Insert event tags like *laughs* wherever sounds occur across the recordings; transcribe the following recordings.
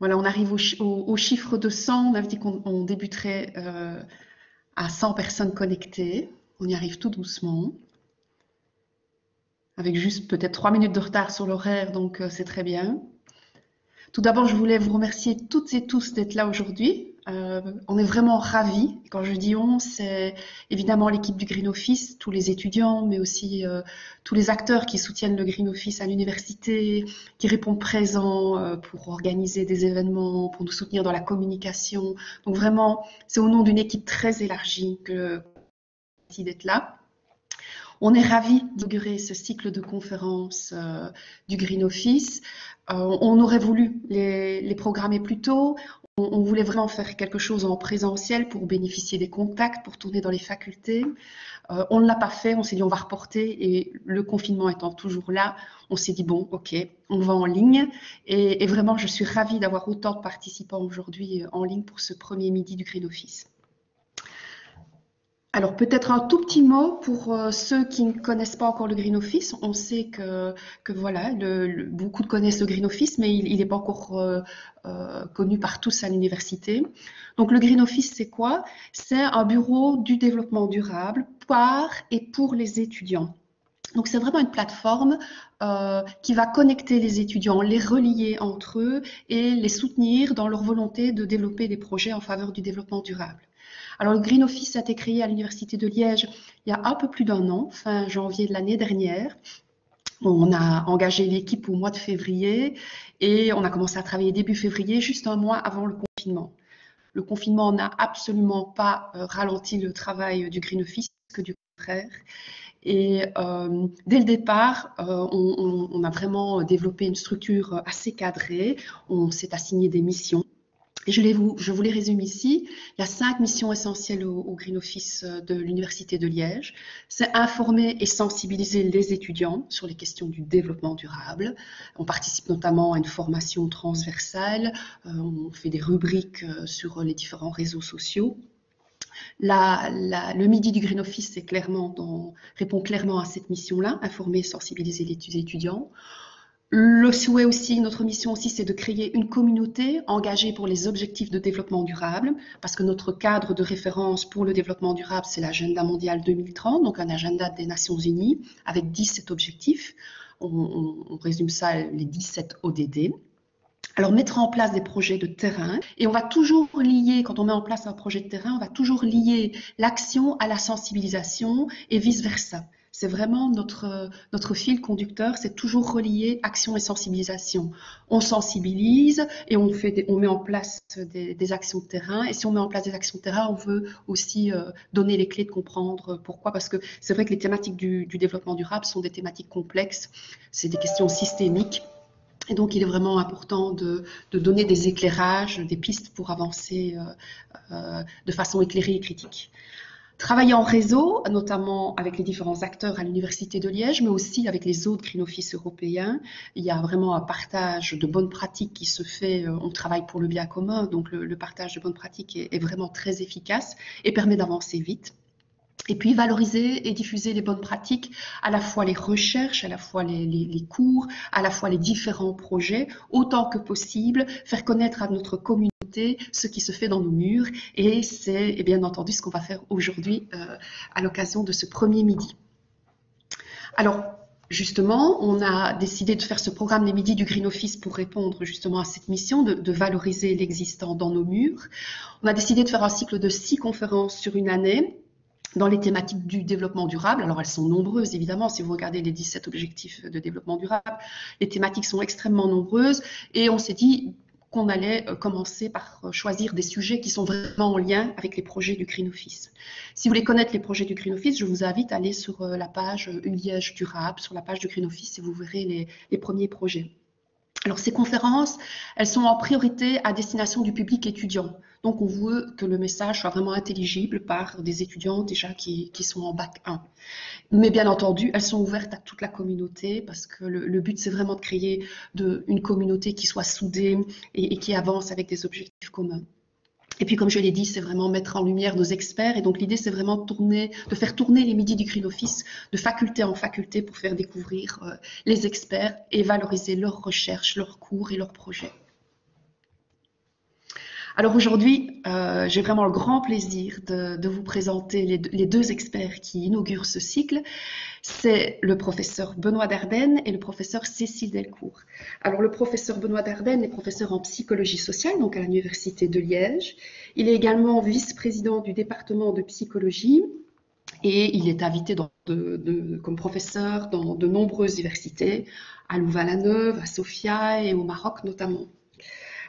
Voilà, on arrive au, chiffre de 100. On avait dit qu'on débuterait euh, à 100 personnes connectées. On y arrive tout doucement. Avec juste peut-être 3 minutes de retard sur l'horaire, donc euh, c'est très bien. Tout d'abord, je voulais vous remercier toutes et tous d'être là aujourd'hui. Euh, on est vraiment ravis. Quand je dis on, c'est évidemment l'équipe du Green Office, tous les étudiants, mais aussi euh, tous les acteurs qui soutiennent le Green Office à l'université, qui répondent présents euh, pour organiser des événements, pour nous soutenir dans la communication. Donc vraiment, c'est au nom d'une équipe très élargie que d'être là. On est ravis d'inaugurer ce cycle de conférences du Green Office. on aurait voulu les, les, programmer plus tôt on, voulait vraiment faire quelque chose en présentiel pour bénéficier des contacts, pour tourner dans les facultés. Euh, on ne l'a pas fait, on s'est dit on va reporter et le confinement étant toujours là, on s'est dit bon, ok, on va en ligne. Et, et vraiment, je suis ravie d'avoir autant de participants aujourd'hui euh, en ligne pour ce premier midi du Green Office. Alors peut-être un tout petit mot pour euh, ceux qui ne connaissent pas encore le Green Office. On sait que, que voilà, le, beaucoup connaissent le Green Office, mais il n'est pas encore euh, euh, connu par tous à l'université. Donc le Green Office, c'est quoi? C'est un bureau du développement durable par et pour les étudiants. Donc c'est vraiment une plateforme qui va connecter les étudiants, les relier entre eux et les soutenir dans leur volonté de développer des projets en faveur du développement durable. Alors, le Green Office a été créé à l'Université de Liège il y a un peu plus d'un an, fin janvier de l'année dernière. On a engagé l'équipe au mois de février et on a commencé à travailler début février, juste un mois avant le confinement. Le confinement n'a absolument pas euh, ralenti le travail du Green Office, que du contraire. Et euh, dès le départ, euh, on, on, a vraiment développé une structure assez cadrée. On s'est assigné des missions. Je, vous, les résume ici. Il y a cinq missions essentielles au, Green Office euh, de l'Université de Liège. C'est informer et sensibiliser les étudiants sur les questions du développement durable. On participe notamment à une formation transversale. Euh, on fait des rubriques euh, sur les différents réseaux sociaux. Le midi du Green Office répond clairement à cette mission-là, informer et sensibiliser les étudiants. Le souhait aussi, notre mission aussi, c'est de créer une communauté engagée pour les objectifs de développement durable, parce que notre cadre de référence pour le développement durable, c'est l'agenda mondial 2030, donc un agenda des Nations Unies avec 17 objectifs. On, résume ça les 17 ODD. Alors, mettre en place des projets de terrain, et on va toujours lier, quand on met en place un projet de terrain, on va toujours lier l'action à la sensibilisation et vice-versa. C'est vraiment notre, fil conducteur, c'est toujours relié action et sensibilisation. On sensibilise et on met en place des, actions de terrain. Et si on met en place des actions de terrain, on veut aussi euh, donner les clés de comprendre pourquoi. Parce que c'est vrai que les thématiques du, développement durable sont des thématiques complexes, c'est des questions systémiques. Et donc, il est vraiment important de, donner des éclairages, des pistes pour avancer euh, euh, de façon éclairée et critique. Travailler en réseau, notamment avec les différents acteurs à l'Université de Liège, mais aussi avec les autres Green Office européens. Il y a vraiment un partage de bonnes pratiques qui se fait. Euh, on travaille pour le bien commun, donc le, partage de bonnes pratiques est, vraiment très efficace et permet d'avancer vite. Et puis valoriser et diffuser les bonnes pratiques, à la fois les recherches, à la fois les, les, cours, à la fois les différents projets, autant que possible, faire connaître à notre communauté ce qui se fait dans nos murs. Et c'est eh bien entendu ce qu'on va faire aujourd'hui euh, à l'occasion de ce premier midi. Alors, justement, on a décidé de faire ce programme des midis du Green Office pour répondre justement à cette mission de valoriser l'existant dans nos murs. On a décidé de faire un cycle de six conférences sur une année dans les thématiques du développement durable. Alors, elles sont nombreuses, évidemment. Si vous regardez les 17 objectifs de développement durable, les thématiques sont extrêmement nombreuses. Et on s'est dit, qu'on allait euh, commencer par euh, choisir des sujets qui sont vraiment en lien avec les projets du Green Office. Si vous voulez connaître les projets du Green Office, je vous invite à aller sur euh, la page Une Liège durable, sur la page du Green Office, et vous verrez les, les premiers projets. Alors ces conférences, elles sont en priorité à destination du public étudiant. Donc on veut que le message soit vraiment intelligible par des étudiants déjà qui, sont en bac 1. Mais bien entendu, elles sont ouvertes à toute la communauté parce que le, but c'est vraiment de créer une communauté qui soit soudée et qui avance avec des objectifs communs. Et puis, comme je l'ai dit, c'est vraiment mettre en lumière nos experts. Et donc, l'idée, c'est vraiment de, tourner, de faire tourner les midis du Green Office de faculté en faculté pour faire découvrir euh, les experts et valoriser leurs recherches, leurs cours et leurs projets. Alors aujourd'hui, euh, j'ai vraiment le grand plaisir de, vous présenter les, deux experts qui inaugurent ce cycle. C'est le professeur Benoît Dardenne et le professeur Cécile Delcourt. Alors le professeur Benoît Dardenne est professeur en psychologie sociale, donc à l'université de Liège. Il est également vice-président du département de psychologie et il est invité comme professeur dans de nombreuses universités, à Louvain-la-Neuve, à Sofia et au Maroc notamment.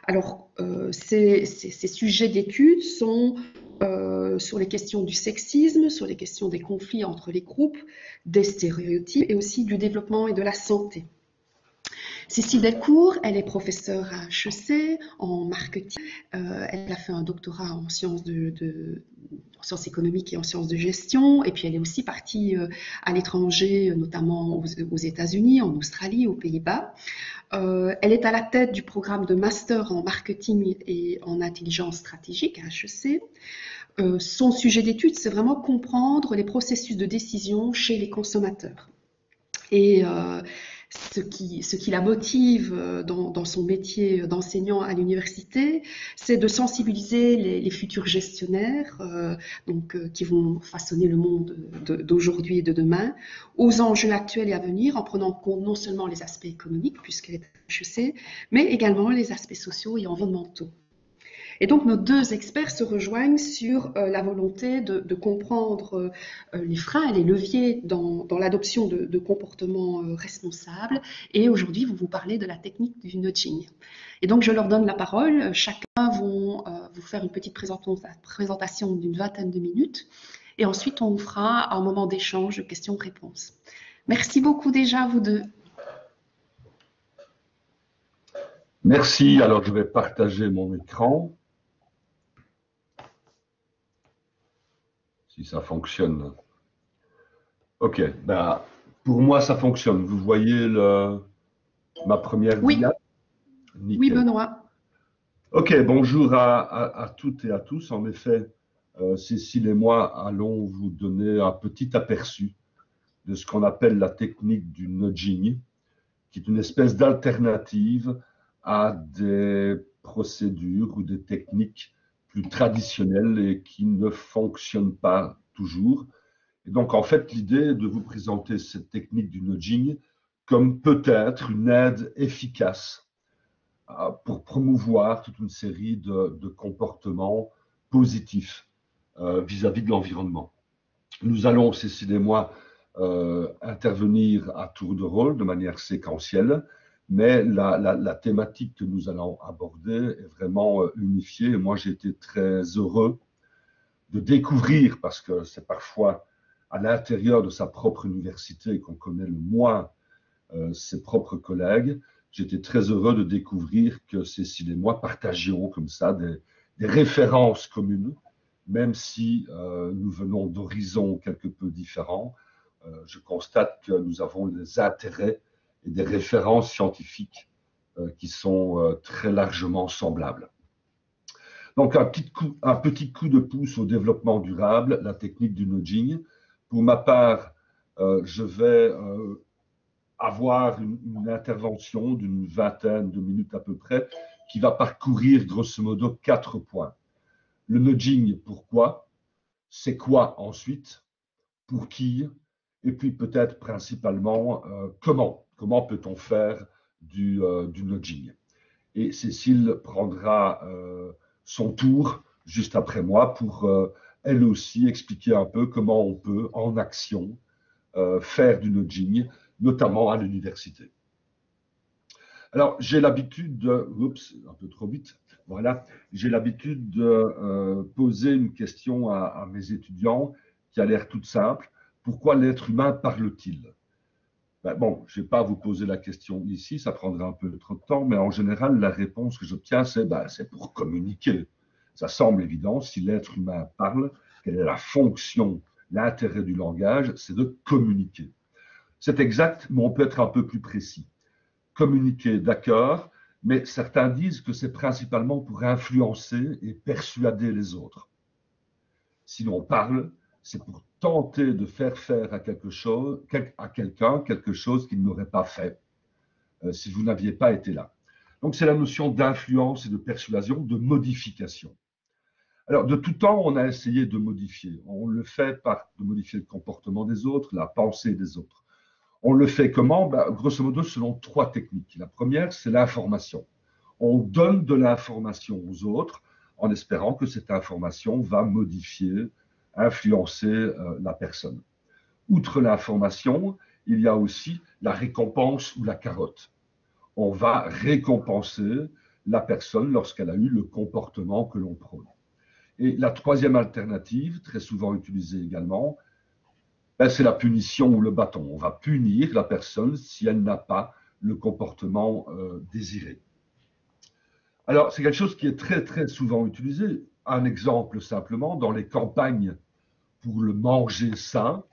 Alors, euh, ces, sujets d'études sont euh, sur les questions du sexisme, sur les questions des conflits entre les groupes, des stéréotypes et aussi du développement et de la santé. Cécile Delcourt, elle est professeure à HEC en marketing. Euh, elle a fait un doctorat en sciences, économiques et en sciences de gestion. Et puis elle est aussi partie à l'étranger, notamment aux, États-Unis, en Australie, aux Pays-Bas. Euh, elle est à la tête du programme de master en marketing et en intelligence stratégique à HEC. son sujet d'étude, c'est vraiment comprendre les processus de décision chez les consommateurs. Et ce qui, la motive euh, dans, son métier d'enseignant à l'université, c'est de sensibiliser les, futurs gestionnaires, euh, euh, qui vont façonner le monde d'aujourd'hui et de demain, aux enjeux actuels et à venir, en prenant en compte non seulement les aspects économiques, puisqu'elle est HEC, mais également les aspects sociaux et environnementaux. Et donc nos deux experts se rejoignent sur euh, la volonté de, comprendre euh, les freins et les leviers dans, l'adoption de, comportements euh, responsables. Et aujourd'hui, vous vous parlez de la technique du nudging. Et donc je leur donne la parole. Chacun vont vous faire une petite présentation d'une vingtaine de minutes. Et ensuite, on fera un moment d'échange, questions-réponses. Merci beaucoup déjà, vous deux. Merci. Alors, je vais partager mon écran. Si ça fonctionne. Ok, ben, pour moi, ça fonctionne. Vous voyez le, ma première oui. Oui, Benoît. Ok, bonjour à, toutes et à tous. En effet, euh, Cécile et moi allons vous donner un petit aperçu de ce qu'on appelle la technique du nudging, qui est une espèce d'alternative à des procédures ou des techniques plus traditionnelles et qui ne fonctionnent pas toujours. Et donc, en fait, l'idée est de vous présenter cette technique du nudging comme peut-être une aide efficace euh, pour promouvoir toute une série de, comportements positifs euh, vis-à-vis de l'environnement. Nous allons, Cécile et moi, euh, intervenir à tour de rôle de manière séquentielle mais la, thématique que nous allons aborder est vraiment euh, unifiée. Moi, j'ai été très heureux de découvrir, parce que c'est parfois à l'intérieur de sa propre université qu'on connaît le moins euh, ses propres collègues, j'étais très heureux de découvrir que Cécile et moi partagions comme ça des, références communes, même si euh, nous venons d'horizons quelque peu différents. je constate que nous avons des intérêts et des références scientifiques euh, qui sont euh, très largement semblables. Donc un petit, coup, un petit coup de pouce au développement durable, la technique du nudging. Pour ma part, euh, je vais avoir une, une intervention d'une vingtaine de minutes à peu près qui va parcourir grosso modo quatre points. Le nudging, pourquoi? C'est quoi ensuite? Pour qui? Et puis peut-être principalement comment? Comment peut-on faire du, euh, du, nudging? Et Cécile prendra euh, son tour juste après moi pour euh, elle aussi expliquer un peu comment on peut en action faire du nudging, notamment à l'université. Alors, j'ai l'habitude de, l'habitude de poser une question à, mes étudiants qui a l'air toute simple. Pourquoi l'être humain parle-t-il? Ben bon, je ne vais pas vous poser la question ici, ça prendra un peu trop de temps, mais en général, la réponse que j'obtiens, c'est ben, pour communiquer. Ça semble évident, si l'être humain parle, quelle est la fonction, l'intérêt du langage, c'est de communiquer. C'est exact, mais on peut être un peu plus précis. Communiquer, d'accord, mais certains disent que c'est principalement pour influencer et persuader les autres. Si l'on parle, c'est pour tenter de faire faire à quelque chose, à quelqu'un quelque chose qu'il n'aurait pas fait euh, si vous n'aviez pas été là. Donc c'est la notion d'influence et de persuasion, de modification. Alors de tout temps, on a essayé de modifier. On le fait par de modifier le comportement des autres, la pensée des autres. On le fait comment? Ben, Grosso modo, selon trois techniques. La première, c'est l'information. On donne de l'information aux autres en espérant que cette information va modifier, influencer euh, la personne. Outre l'information, il y a aussi la récompense ou la carotte. On va récompenser la personne lorsqu'elle a eu le comportement que l'on prône. Et la troisième alternative, très souvent utilisée également, ben, c'est la punition ou le bâton. On va punir la personne si elle n'a pas le comportement euh, désiré. Alors, c'est quelque chose qui est très, très souvent utilisé. Un exemple simplement, dans les campagnes pour le manger sain,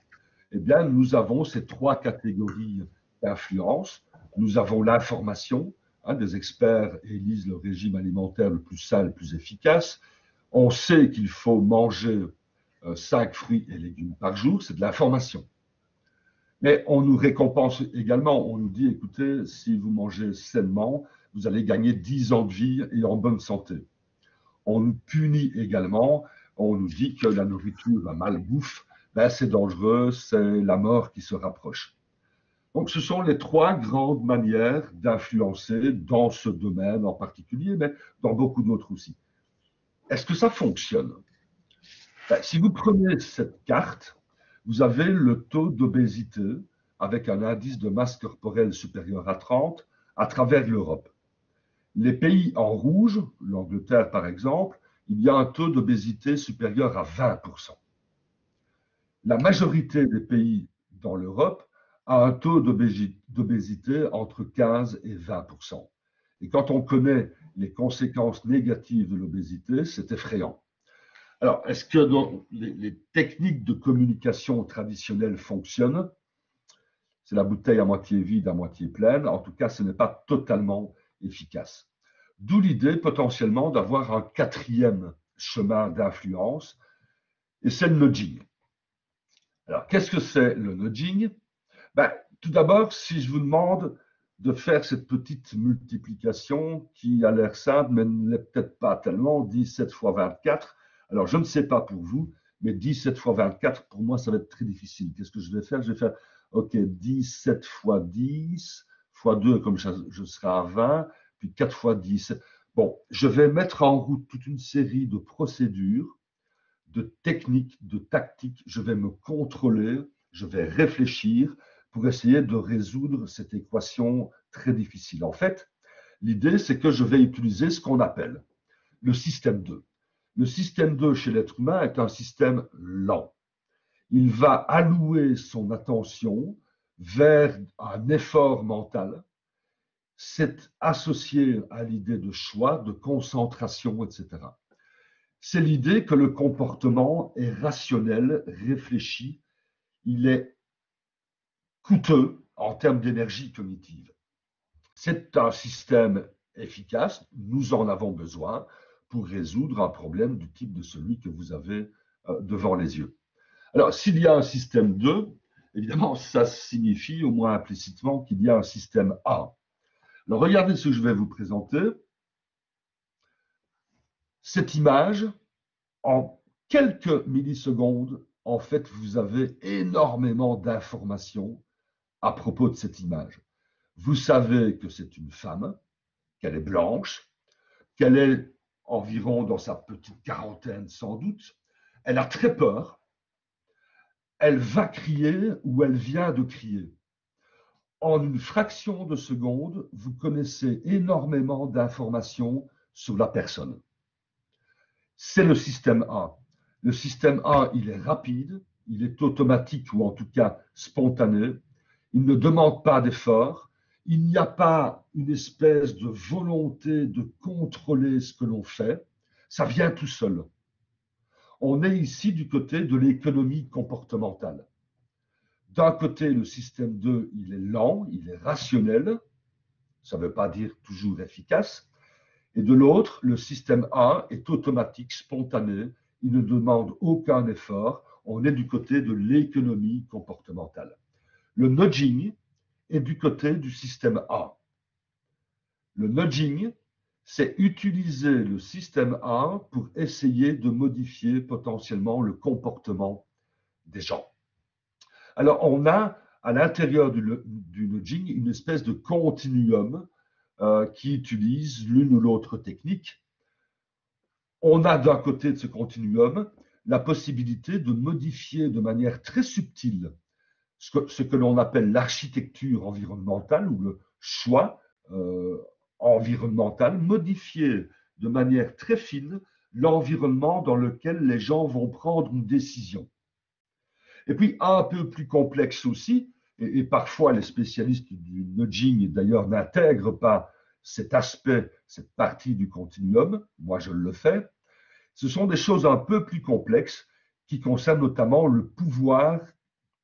eh bien, nous avons ces trois catégories d'influence. Nous avons l'information, hein, des experts élisent le régime alimentaire le plus sain, le plus efficace. On sait qu'il faut manger euh, cinq fruits et légumes par jour, c'est de l'information. Mais on nous récompense également, on nous dit, écoutez, si vous mangez sainement, vous allez gagner 10 ans de vie et en bonne santé. On nous punit également, on nous dit que la nourriture, la malbouffe, ben c'est dangereux, c'est la mort qui se rapproche. Donc ce sont les trois grandes manières d'influencer dans ce domaine en particulier, mais dans beaucoup d'autres aussi. Est-ce que ça fonctionne? Ben, Si vous prenez cette carte, vous avez le taux d'obésité avec un indice de masse corporelle supérieur à 30 à travers l'Europe. Les pays en rouge, l'Angleterre par exemple, il y a un taux d'obésité supérieur à 20%. La majorité des pays dans l'Europe a un taux d'obésité entre 15 et 20%. Et quand on connaît les conséquences négatives de l'obésité, c'est effrayant. Alors, est-ce que les, techniques de communication traditionnelles fonctionnent? C'est la bouteille à moitié vide, à moitié pleine. En tout cas, ce n'est pas totalement efficace. D'où l'idée potentiellement d'avoir un quatrième chemin d'influence, et c'est le nudging. Alors, qu'est-ce que c'est le nudging? Ben, Tout d'abord, si je vous demande de faire cette petite multiplication qui a l'air simple, mais ne l'est peut-être pas tellement, 17 fois 24. Alors, je ne sais pas pour vous, mais 17 fois 24, pour moi, ça va être très difficile. Qu'est-ce que je vais faire? Je vais faire, OK, 17 fois 10, fois 2, comme je serai à 20, puis 4 fois 10. Bon, je vais mettre en route toute une série de procédures, de techniques, de tactiques. Je vais me contrôler, je vais réfléchir pour essayer de résoudre cette équation très difficile. En fait, l'idée, c'est que je vais utiliser ce qu'on appelle le système 2. Le système 2 chez l'être humain est un système lent. Il va allouer son attention vers un effort mental c'est associé à l'idée de choix, de concentration, etc. C'est l'idée que le comportement est rationnel, réfléchi, il est coûteux en termes d'énergie cognitive. C'est un système efficace, nous en avons besoin pour résoudre un problème du type de celui que vous avez euh, devant les yeux. Alors, s'il y a un système 2, évidemment, ça signifie au moins implicitement qu'il y a un système A. Alors regardez ce que je vais vous présenter. Cette image, en quelques millisecondes, en fait, vous avez énormément d'informations à propos de cette image. Vous savez que c'est une femme, qu'elle est blanche, qu'elle est environ dans sa petite quarantaine sans doute. Elle a très peur. Elle va crier ou elle vient de crier en une fraction de seconde, vous connaissez énormément d'informations sur la personne. C'est le système A. Le système A, il est rapide, il est automatique ou en tout cas spontané. Il ne demande pas d'effort. Il n'y a pas une espèce de volonté de contrôler ce que l'on fait. Ça vient tout seul. On est ici du côté de l'économie comportementale. D'un côté, le système 2, il est lent, il est rationnel, ça ne veut pas dire toujours efficace, et de l'autre, le système A est automatique, spontané, il ne demande aucun effort, on est du côté de l'économie comportementale. Le nudging est du côté du système A. Le nudging, c'est utiliser le système A pour essayer de modifier potentiellement le comportement des gens. Alors, on a à l'intérieur du, nudging une espèce de continuum euh, qui utilise l'une ou l'autre technique. On a d'un côté de ce continuum la possibilité de modifier de manière très subtile ce que, ce que l'on appelle l'architecture environnementale ou le choix euh, environnementale, modifier de manière très fine l'environnement dans lequel les gens vont prendre une décision. Et puis, un peu plus complexe aussi, et, parfois les spécialistes du nudging d'ailleurs n'intègrent pas cet aspect, cette partie du continuum, moi je le fais, ce sont des choses un peu plus complexes qui concernent notamment le pouvoir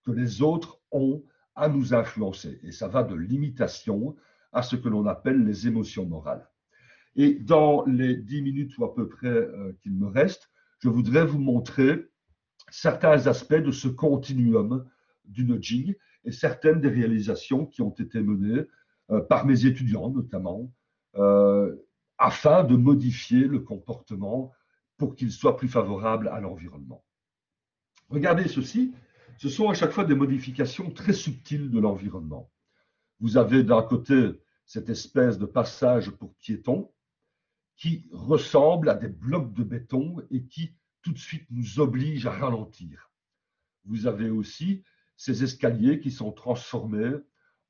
que les autres ont à nous influencer. Et ça va de l'imitation à ce que l'on appelle les émotions morales. Et dans les dix minutes ou à peu près euh, qu'il me reste, je voudrais vous montrer certains aspects de ce continuum du nudging et certaines des réalisations qui ont été menées euh, par mes étudiants notamment, euh, afin de modifier le comportement pour qu'il soit plus favorable à l'environnement. Regardez ceci, ce sont à chaque fois des modifications très subtiles de l'environnement. Vous avez d'un côté cette espèce de passage pour piétons qui ressemble à des blocs de béton et qui tout de suite nous oblige à ralentir. Vous avez aussi ces escaliers qui sont transformés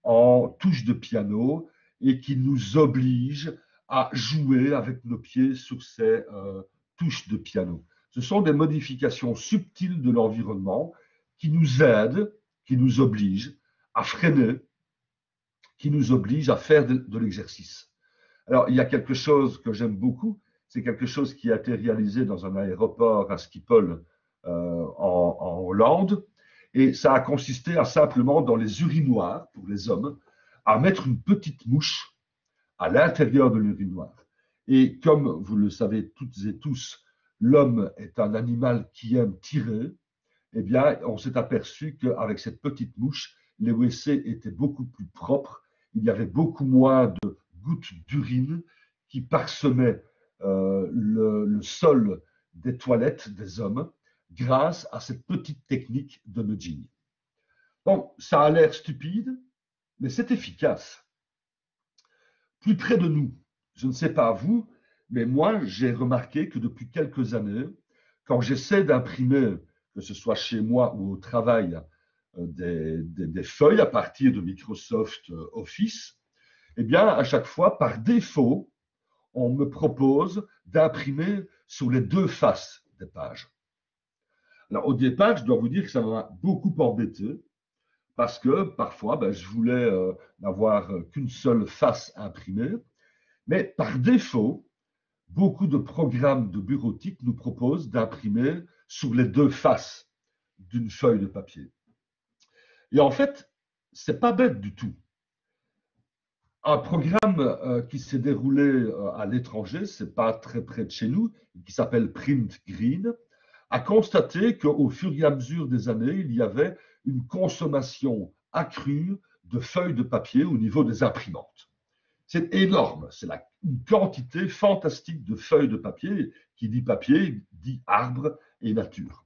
en touches de piano et qui nous obligent à jouer avec nos pieds sur ces euh, touches de piano. Ce sont des modifications subtiles de l'environnement qui nous aident, qui nous obligent à freiner, qui nous oblige à faire de, l'exercice. Alors, il y a quelque chose que j'aime beaucoup, c'est quelque chose qui a été réalisé dans un aéroport à Schiphol euh, en, Hollande, et ça a consisté à simplement, dans les urinoirs, pour les hommes, à mettre une petite mouche à l'intérieur de l'urinoir. Et comme vous le savez toutes et tous, l'homme est un animal qui aime tirer, eh bien, on s'est aperçu qu'avec cette petite mouche, les WC étaient beaucoup plus propres il y avait beaucoup moins de gouttes d'urine qui parsemaient euh, le, sol des toilettes des hommes grâce à cette petite technique de nudging. Bon, ça a l'air stupide, mais c'est efficace. Plus près de nous, je ne sais pas vous, mais moi, j'ai remarqué que depuis quelques années, quand j'essaie d'imprimer, que ce soit chez moi ou au travail, euh, des, feuilles à partir de Microsoft euh, Office, eh bien, à chaque fois, par défaut, on me propose d'imprimer sur les deux faces des pages. Alors, au départ, je dois vous dire que ça m'a beaucoup embêté parce que parfois, ben, je voulais euh, n'avoir qu'une seule face imprimée, mais par défaut, beaucoup de programmes de bureautique nous proposent d'imprimer sur les deux faces d'une feuille de papier. Et en fait, c'est pas bête du tout. Un programme euh, qui s'est déroulé euh, à l'étranger, c'est pas très près de chez nous, qui s'appelle Print Green, a constaté qu'au fur et à mesure des années, il y avait une consommation accrue de feuilles de papier au niveau des imprimantes. C'est énorme, c'est une quantité fantastique de feuilles de papier. Qui dit papier dit arbre et nature.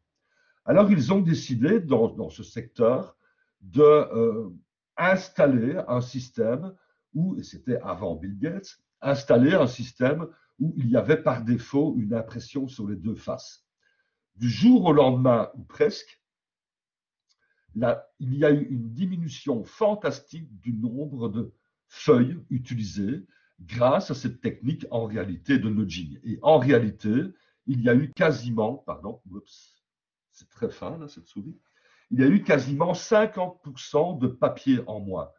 Alors ils ont décidé dans, dans ce secteur de euh, un système où, et c'était avant Bill Gates, installer un système où il y avait par défaut une impression sur les deux faces. Du jour au lendemain, ou presque, là, il y a eu une diminution fantastique du nombre de feuilles utilisées grâce à cette technique en réalité de nudging. Et en réalité, il y a eu quasiment, pardon, c'est très fin là, cette souris, il y a eu quasiment 50% de papier en moins.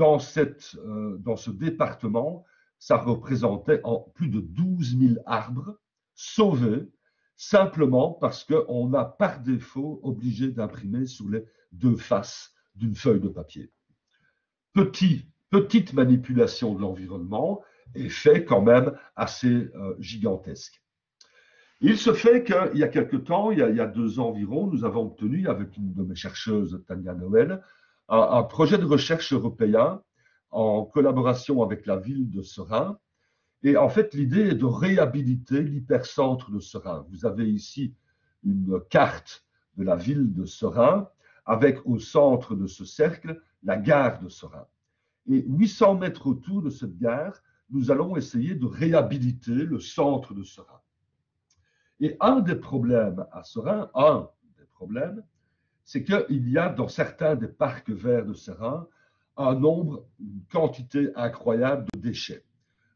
Euh, dans ce département, ça représentait en plus de 12 000 arbres sauvés simplement parce qu'on a par défaut obligé d'imprimer sur les deux faces d'une feuille de papier. Petit, petite manipulation de l'environnement, fait quand même assez euh, gigantesque. Il se fait qu'il y a quelque temps, il y a, deux ans environ, nous avons obtenu avec une de mes chercheuses, Tania Noël, un, projet de recherche européen en collaboration avec la ville de Serein. Et en fait, l'idée est de réhabiliter l'hypercentre de Serein. Vous avez ici une carte de la ville de Serein avec au centre de ce cercle la gare de Serein. Et 800 mètres autour de cette gare, nous allons essayer de réhabiliter le centre de Serein. Et un des problèmes à Serein, un des problèmes, c'est qu'il y a dans certains des parcs verts de Serein un nombre, une quantité incroyable de déchets.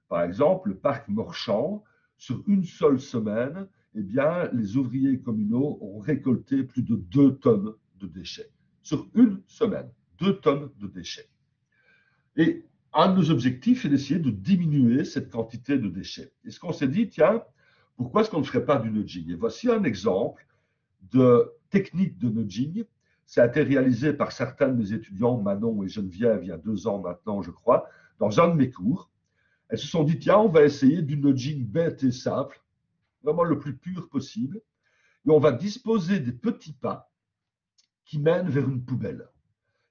Par exemple, le parc Morchamp, sur une seule semaine, eh bien, les ouvriers communaux ont récolté plus de 2 tonnes de déchets. Sur une semaine, 2 tonnes de déchets. Et un de nos objectifs est d'essayer de diminuer cette quantité de déchets. Et ce qu'on s'est dit, tiens, pourquoi est-ce qu'on ne ferait pas du nudging? Et voici un exemple de technique de nudging. Ça a été réalisé par certains de mes étudiants, Manon et Geneviève, il y a deux ans maintenant, je crois, dans un de mes cours. Elles se sont dit, tiens, on va essayer du nudging bête et simple, vraiment le plus pur possible. Et on va disposer des petits pas qui mènent vers une poubelle.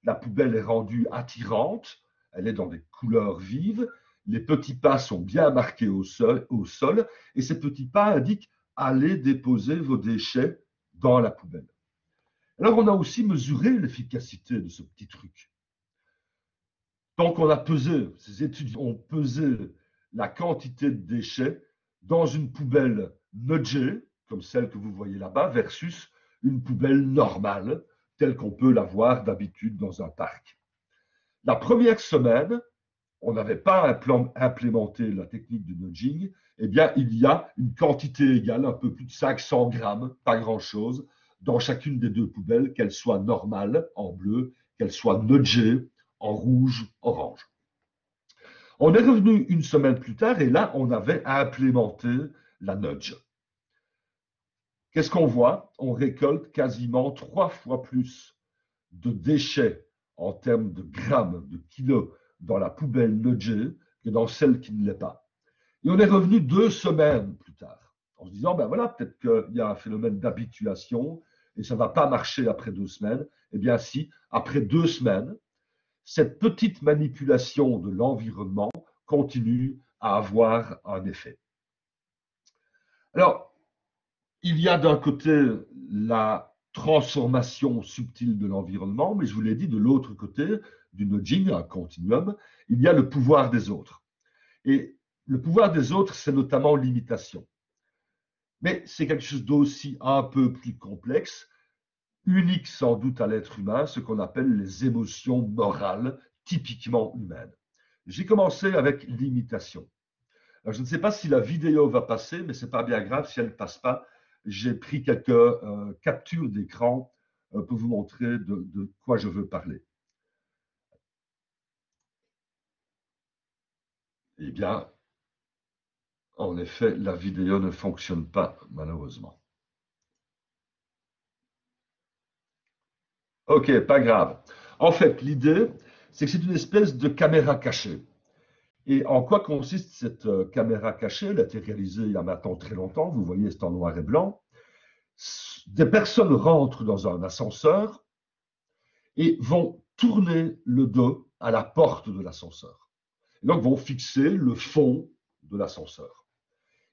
La poubelle est rendue attirante, elle est dans des couleurs vives, les petits pas sont bien marqués au sol, et ces petits pas indiquent allez déposer vos déchets dans la poubelle. Alors on a aussi mesuré l'efficacité de ce petit truc. Donc on a pesé, ces étudiants ont pesé la quantité de déchets dans une poubelle nudgée, comme celle que vous voyez là-bas, versus une poubelle normale, telle qu'on peut la voir d'habitude dans un parc. La première semaine, on n'avait pas implémenté la technique du nudging, eh bien, il y a une quantité égale, un peu plus de 500 grammes, pas grand-chose, dans chacune des deux poubelles, qu'elles soient normales, en bleu, qu'elles soient nudgées, en rouge, orange. On est revenu une semaine plus tard et là, on avait implémenté la nudge. Qu'est-ce qu'on voit? On récolte quasiment trois fois plus de déchets en termes de grammes, de kilos dans la poubelle nudgée que dans celle qui ne l'est pas. Et on est revenu deux semaines plus tard en se disant, ben voilà, peut-être qu'il y a un phénomène d'habituation et ça ne va pas marcher après deux semaines. Eh bien si, après deux semaines, cette petite manipulation de l'environnement continue à avoir un effet. Alors, il y a d'un côté la transformation subtile de l'environnement, mais je vous l'ai dit, de l'autre côté du nudging, un continuum, il y a le pouvoir des autres. Et le pouvoir des autres, c'est notamment l'imitation. Mais c'est quelque chose d'aussi un peu plus complexe, unique sans doute à l'être humain, ce qu'on appelle les émotions morales typiquement humaines. J'ai commencé avec l'imitation. Je ne sais pas si la vidéo va passer, mais ce n'est pas bien grave si elle ne passe pas. J'ai pris quelques euh, captures d'écran euh, pour vous montrer de, quoi je veux parler. Eh bien, en effet, la vidéo ne fonctionne pas, malheureusement. Ok, pas grave. En fait, l'idée, c'est que c'est une espèce de caméra cachée. Et en quoi consiste cette euh, caméra cachée? Elle a été réalisée il y a maintenant très longtemps. Vous voyez, c'est en noir et blanc. Des personnes rentrent dans un ascenseur et vont tourner le dos à la porte de l'ascenseur. Donc, vont fixer le fond de l'ascenseur.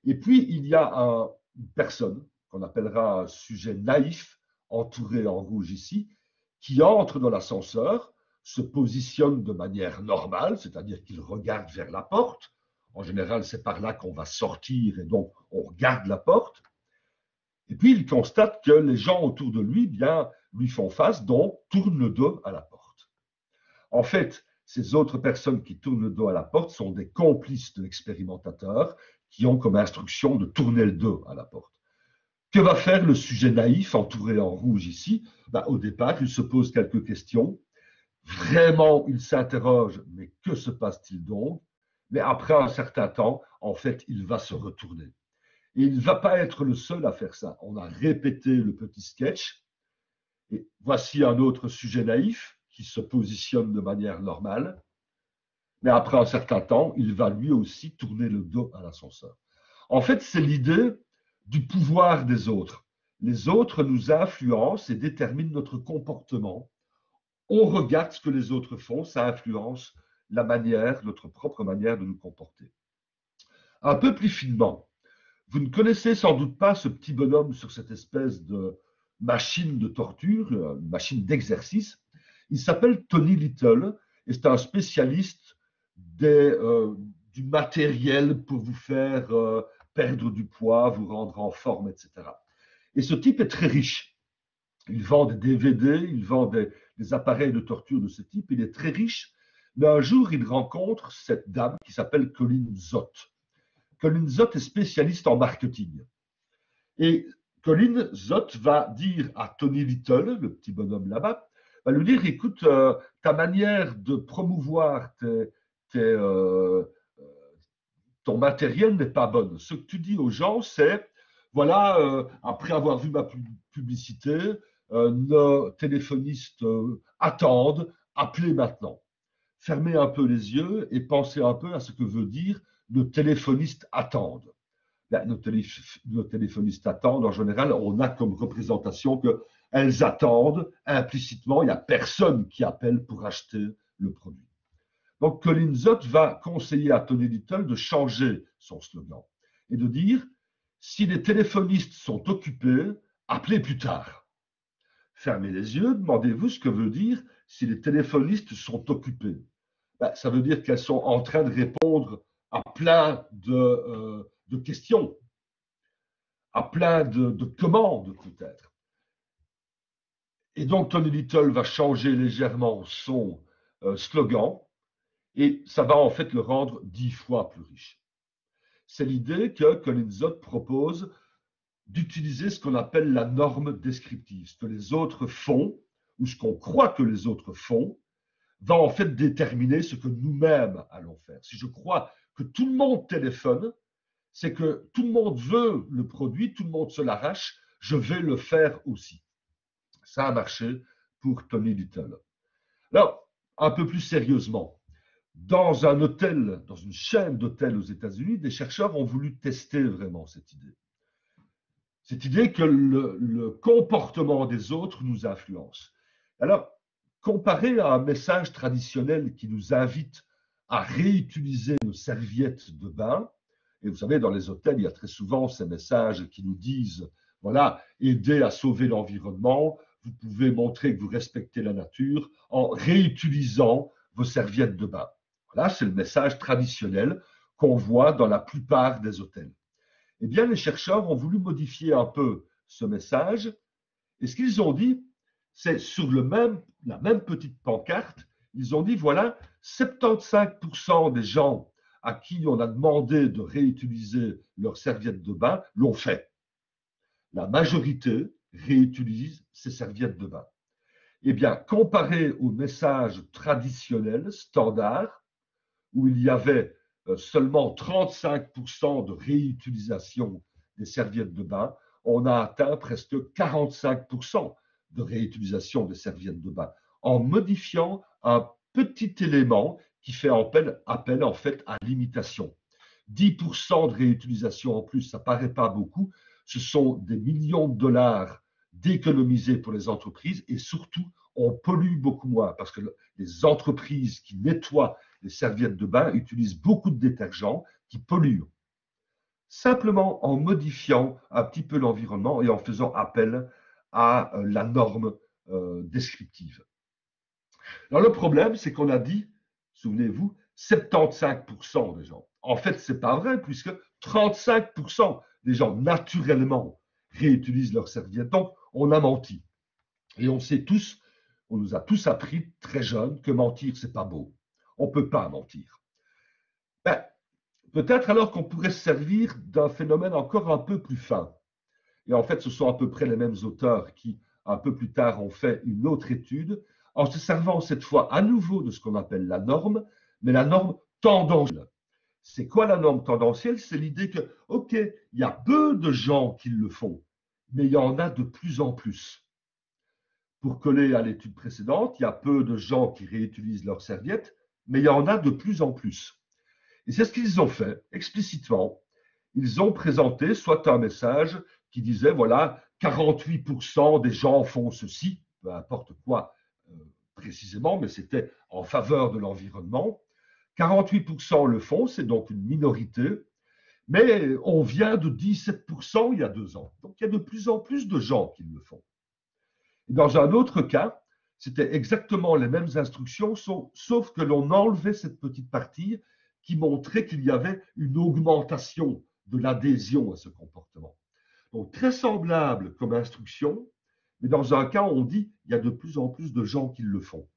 Et puis, il y a une personne qu'on appellera un sujet naïf, entouré en rouge ici, qui entre dans l'ascenseur, se positionne de manière normale, c'est-à-dire qu'il regarde vers la porte. En général, c'est par là qu'on va sortir et donc on regarde la porte. Et puis il constate que les gens autour de lui bien, lui font face, donc tournent le dos à la porte. En fait, ces autres personnes qui tournent le dos à la porte sont des complices de l'expérimentateur qui ont comme instruction de tourner le dos à la porte. Que va faire le sujet naïf entouré en rouge ici? Ben, Au départ, il se pose quelques questions. Vraiment, il s'interroge, mais que se passe-t-il donc? Mais après un certain temps, en fait, il va se retourner. Et il ne va pas être le seul à faire ça. On a répété le petit sketch. Et voici un autre sujet naïf qui se positionne de manière normale. Mais après un certain temps, il va lui aussi tourner le dos à l'ascenseur. En fait, c'est l'idée du pouvoir des autres. Les autres nous influencent et déterminent notre comportement. On regarde ce que les autres font, ça influence la manière, notre propre manière de nous comporter. Un peu plus finement, vous ne connaissez sans doute pas ce petit bonhomme sur cette espèce de machine de torture, une machine d'exercice. Il s'appelle Tony Little et c'est un spécialiste euh, du matériel pour vous faire euh, perdre du poids, vous rendre en forme, etc. Et ce type est très riche. Il vend des DVD, il vend des, des appareils de torture de ce type, il est très riche. Mais un jour, il rencontre cette dame qui s'appelle Colin Zott. Colin Zott est spécialiste en marketing. Et Colin Zott va dire à Tony Little, le petit bonhomme là-bas, va lui dire, écoute, euh, ta manière de promouvoir euh, ton matériel n'est pas bonne. Ce que tu dis aux gens, c'est, voilà, euh, après avoir vu ma publicité, nos téléphonistes attendent, appelez maintenant. Fermez un peu les yeux et pensez un peu à ce que veut dire nos téléphonistes attendent. Ben, nos, téléphonistes attendent, en général, on a comme représentation qu'elles attendent implicitement, il n'y a personne qui appelle pour acheter le produit. Donc Colin Zott va conseiller à Tony Little de changer son slogan et de dire si les téléphonistes sont occupés, appelez plus tard. Fermez les yeux, demandez-vous ce que veut dire si les téléphonistes sont occupés. Ben, ça veut dire qu'elles sont en train de répondre à plein de, euh, questions, à plein de, commandes peut-être. Et donc Tony Little va changer légèrement son euh, slogan et ça va en fait le rendre dix fois plus riche. C'est l'idée que Colin Zott propose d'utiliser ce qu'on appelle la norme descriptive, ce que les autres font ou ce qu'on croit que les autres font, va en fait déterminer ce que nous-mêmes allons faire. Si je crois que tout le monde téléphone, c'est que tout le monde veut le produit, tout le monde se l'arrache, je vais le faire aussi. Ça a marché pour Tony Little. Alors, un peu plus sérieusement, dans un hôtel, dans une chaîne d'hôtels aux États-Unis, des chercheurs ont voulu tester vraiment cette idée. Cette idée que le, comportement des autres nous influence. Alors, comparé à un message traditionnel qui nous invite à réutiliser nos serviettes de bain. Et vous savez, dans les hôtels, il y a très souvent ces messages qui nous disent, voilà, aidez à sauver l'environnement, vous pouvez montrer que vous respectez la nature en réutilisant vos serviettes de bain. Voilà, c'est le message traditionnel qu'on voit dans la plupart des hôtels. Eh bien, les chercheurs ont voulu modifier un peu ce message. Et ce qu'ils ont dit, c'est sur le même, la même petite pancarte, ils ont dit, voilà, 75% des gens à qui on a demandé de réutiliser leurs serviettes de bain l'ont fait. La majorité réutilise ces serviettes de bain. Eh bien, comparé au message traditionnel, standard, où il y avait euh, seulement 35% de réutilisation des serviettes de bain, on a atteint presque 45% de réutilisation des serviettes de bain en modifiant un petit élément qui fait appel, appel en fait à l'imitation. 10% de réutilisation en plus, ça paraît pas beaucoup. Ce sont des millions de dollars d'économiser pour les entreprises et surtout, on pollue beaucoup moins parce que les entreprises qui nettoient les serviettes de bain utilisent beaucoup de détergents qui polluent. Simplement en modifiant un petit peu l'environnement et en faisant appel à euh, la norme euh, descriptive. Alors le problème, c'est qu'on a dit, souvenez-vous, 75% des gens. En fait, ce n'est pas vrai, puisque 35% des gens, naturellement, réutilisent leurs serviettes. Donc, on a menti. Et on sait tous, on nous a tous appris très jeunes que mentir, c'est pas beau. On ne peut pas mentir. Ben, Peut-être alors qu'on pourrait se servir d'un phénomène encore un peu plus fin. Et en fait, ce sont à peu près les mêmes auteurs qui, un peu plus tard, ont fait une autre étude en se servant cette fois à nouveau de ce qu'on appelle la norme, mais la norme tendancielle. C'est quoi la norme tendancielle C'est l'idée que, OK, il y a peu de gens qui le font, mais il y en a de plus en plus. Pour coller à l'étude précédente, il y a peu de gens qui réutilisent leurs serviettes, mais il y en a de plus en plus. Et c'est ce qu'ils ont fait explicitement. Ils ont présenté soit un message qui disait, voilà, 48% des gens font ceci, peu importe quoi, précisément, mais c'était en faveur de l'environnement. 48% le font, c'est donc une minorité, mais on vient de 17% il y a deux ans. Donc il y a de plus en plus de gens qui le font. Dans un autre cas, c'était exactement les mêmes instructions, sauf que l'on enlevait cette petite partie qui montrait qu'il y avait une augmentation de l'adhésion à ce comportement. Donc très semblable comme instruction, mais dans un cas, on dit il y a de plus en plus de gens qui le font.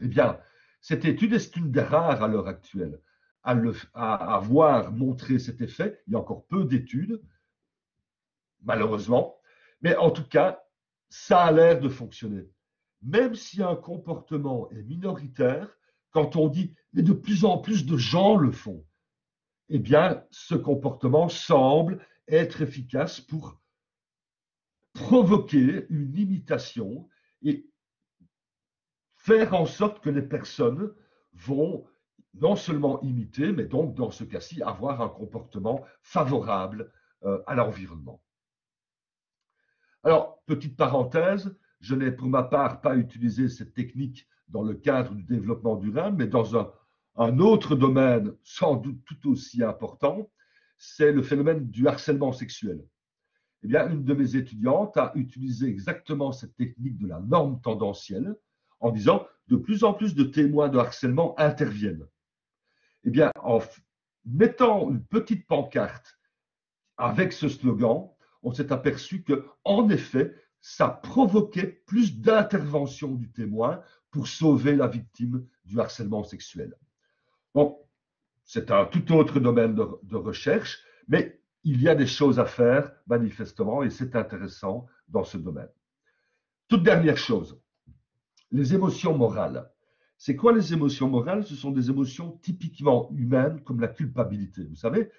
Eh bien, cette étude est une des rares à l'heure actuelle à, à, avoir montré cet effet. Il y a encore peu d'études, malheureusement, mais en tout cas, ça a l'air de fonctionner. Même si un comportement est minoritaire, quand on dit mais de plus en plus de gens le font, eh bien, ce comportement semble être efficace pour provoquer une imitation et faire en sorte que les personnes vont non seulement imiter, mais donc dans ce cas-ci avoir un comportement favorable euh, à l'environnement. Alors, petite parenthèse, je n'ai pour ma part pas utilisé cette technique dans le cadre du développement durable, mais dans un, un autre domaine sans doute tout aussi important, c'est le phénomène du harcèlement sexuel. Eh bien, une de mes étudiantes a utilisé exactement cette technique de la norme tendancielle en disant de plus en plus de témoins de harcèlement interviennent. Eh bien, en mettant une petite pancarte avec ce slogan, on s'est aperçu que, en effet, ça provoquait plus d'intervention du témoin pour sauver la victime du harcèlement sexuel. Bon, c'est un tout autre domaine de, de, recherche, mais il y a des choses à faire, manifestement, et c'est intéressant dans ce domaine. Toute dernière chose, les émotions morales. C'est quoi les émotions morales? Ce sont des émotions typiquement humaines, comme la culpabilité. Vous savez,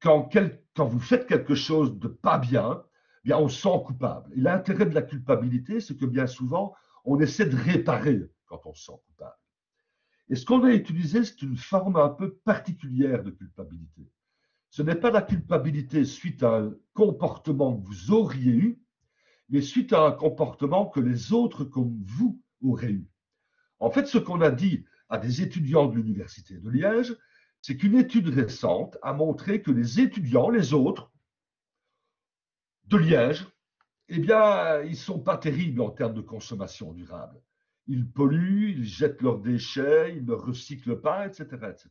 quand, vous faites quelque chose de pas bien, eh bien on se sent coupable. Et l'intérêt de la culpabilité, c'est que bien souvent, on essaie de réparer quand on se sent coupable. Et ce qu'on a utilisé, c'est une forme un peu particulière de culpabilité. Ce n'est pas la culpabilité suite à un comportement que vous auriez eu, mais suite à un comportement que les autres comme vous auraient eu. En fait, ce qu'on a dit à des étudiants de l'Université de Liège, c'est qu'une étude récente a montré que les étudiants, les autres, de Liège, eh bien, ils ne sont pas terribles en termes de consommation durable ils polluent, ils jettent leurs déchets, ils ne recyclent pas, etc. etc.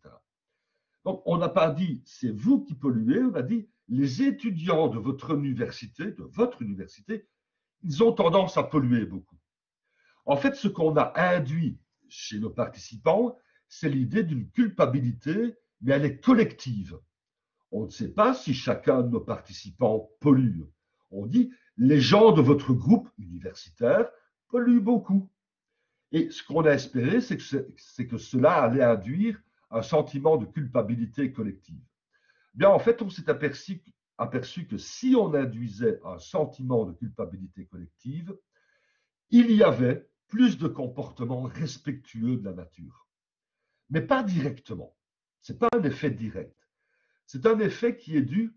Donc, on n'a pas dit c'est vous qui polluez, on a dit les étudiants de votre université, de votre université, ils ont tendance à polluer beaucoup. En fait, ce qu'on a induit chez nos participants, c'est l'idée d'une culpabilité, mais elle est collective. On ne sait pas si chacun de nos participants pollue. On dit les gens de votre groupe universitaire polluent beaucoup. Et ce qu'on a espéré, c'est que, cela allait induire un sentiment de culpabilité collective. Bien, en fait, on s'est aperçu que si on induisait un sentiment de culpabilité collective, il y avait plus de comportements respectueux de la nature. Mais pas directement. Ce n'est pas un effet direct. C'est un effet qui est dû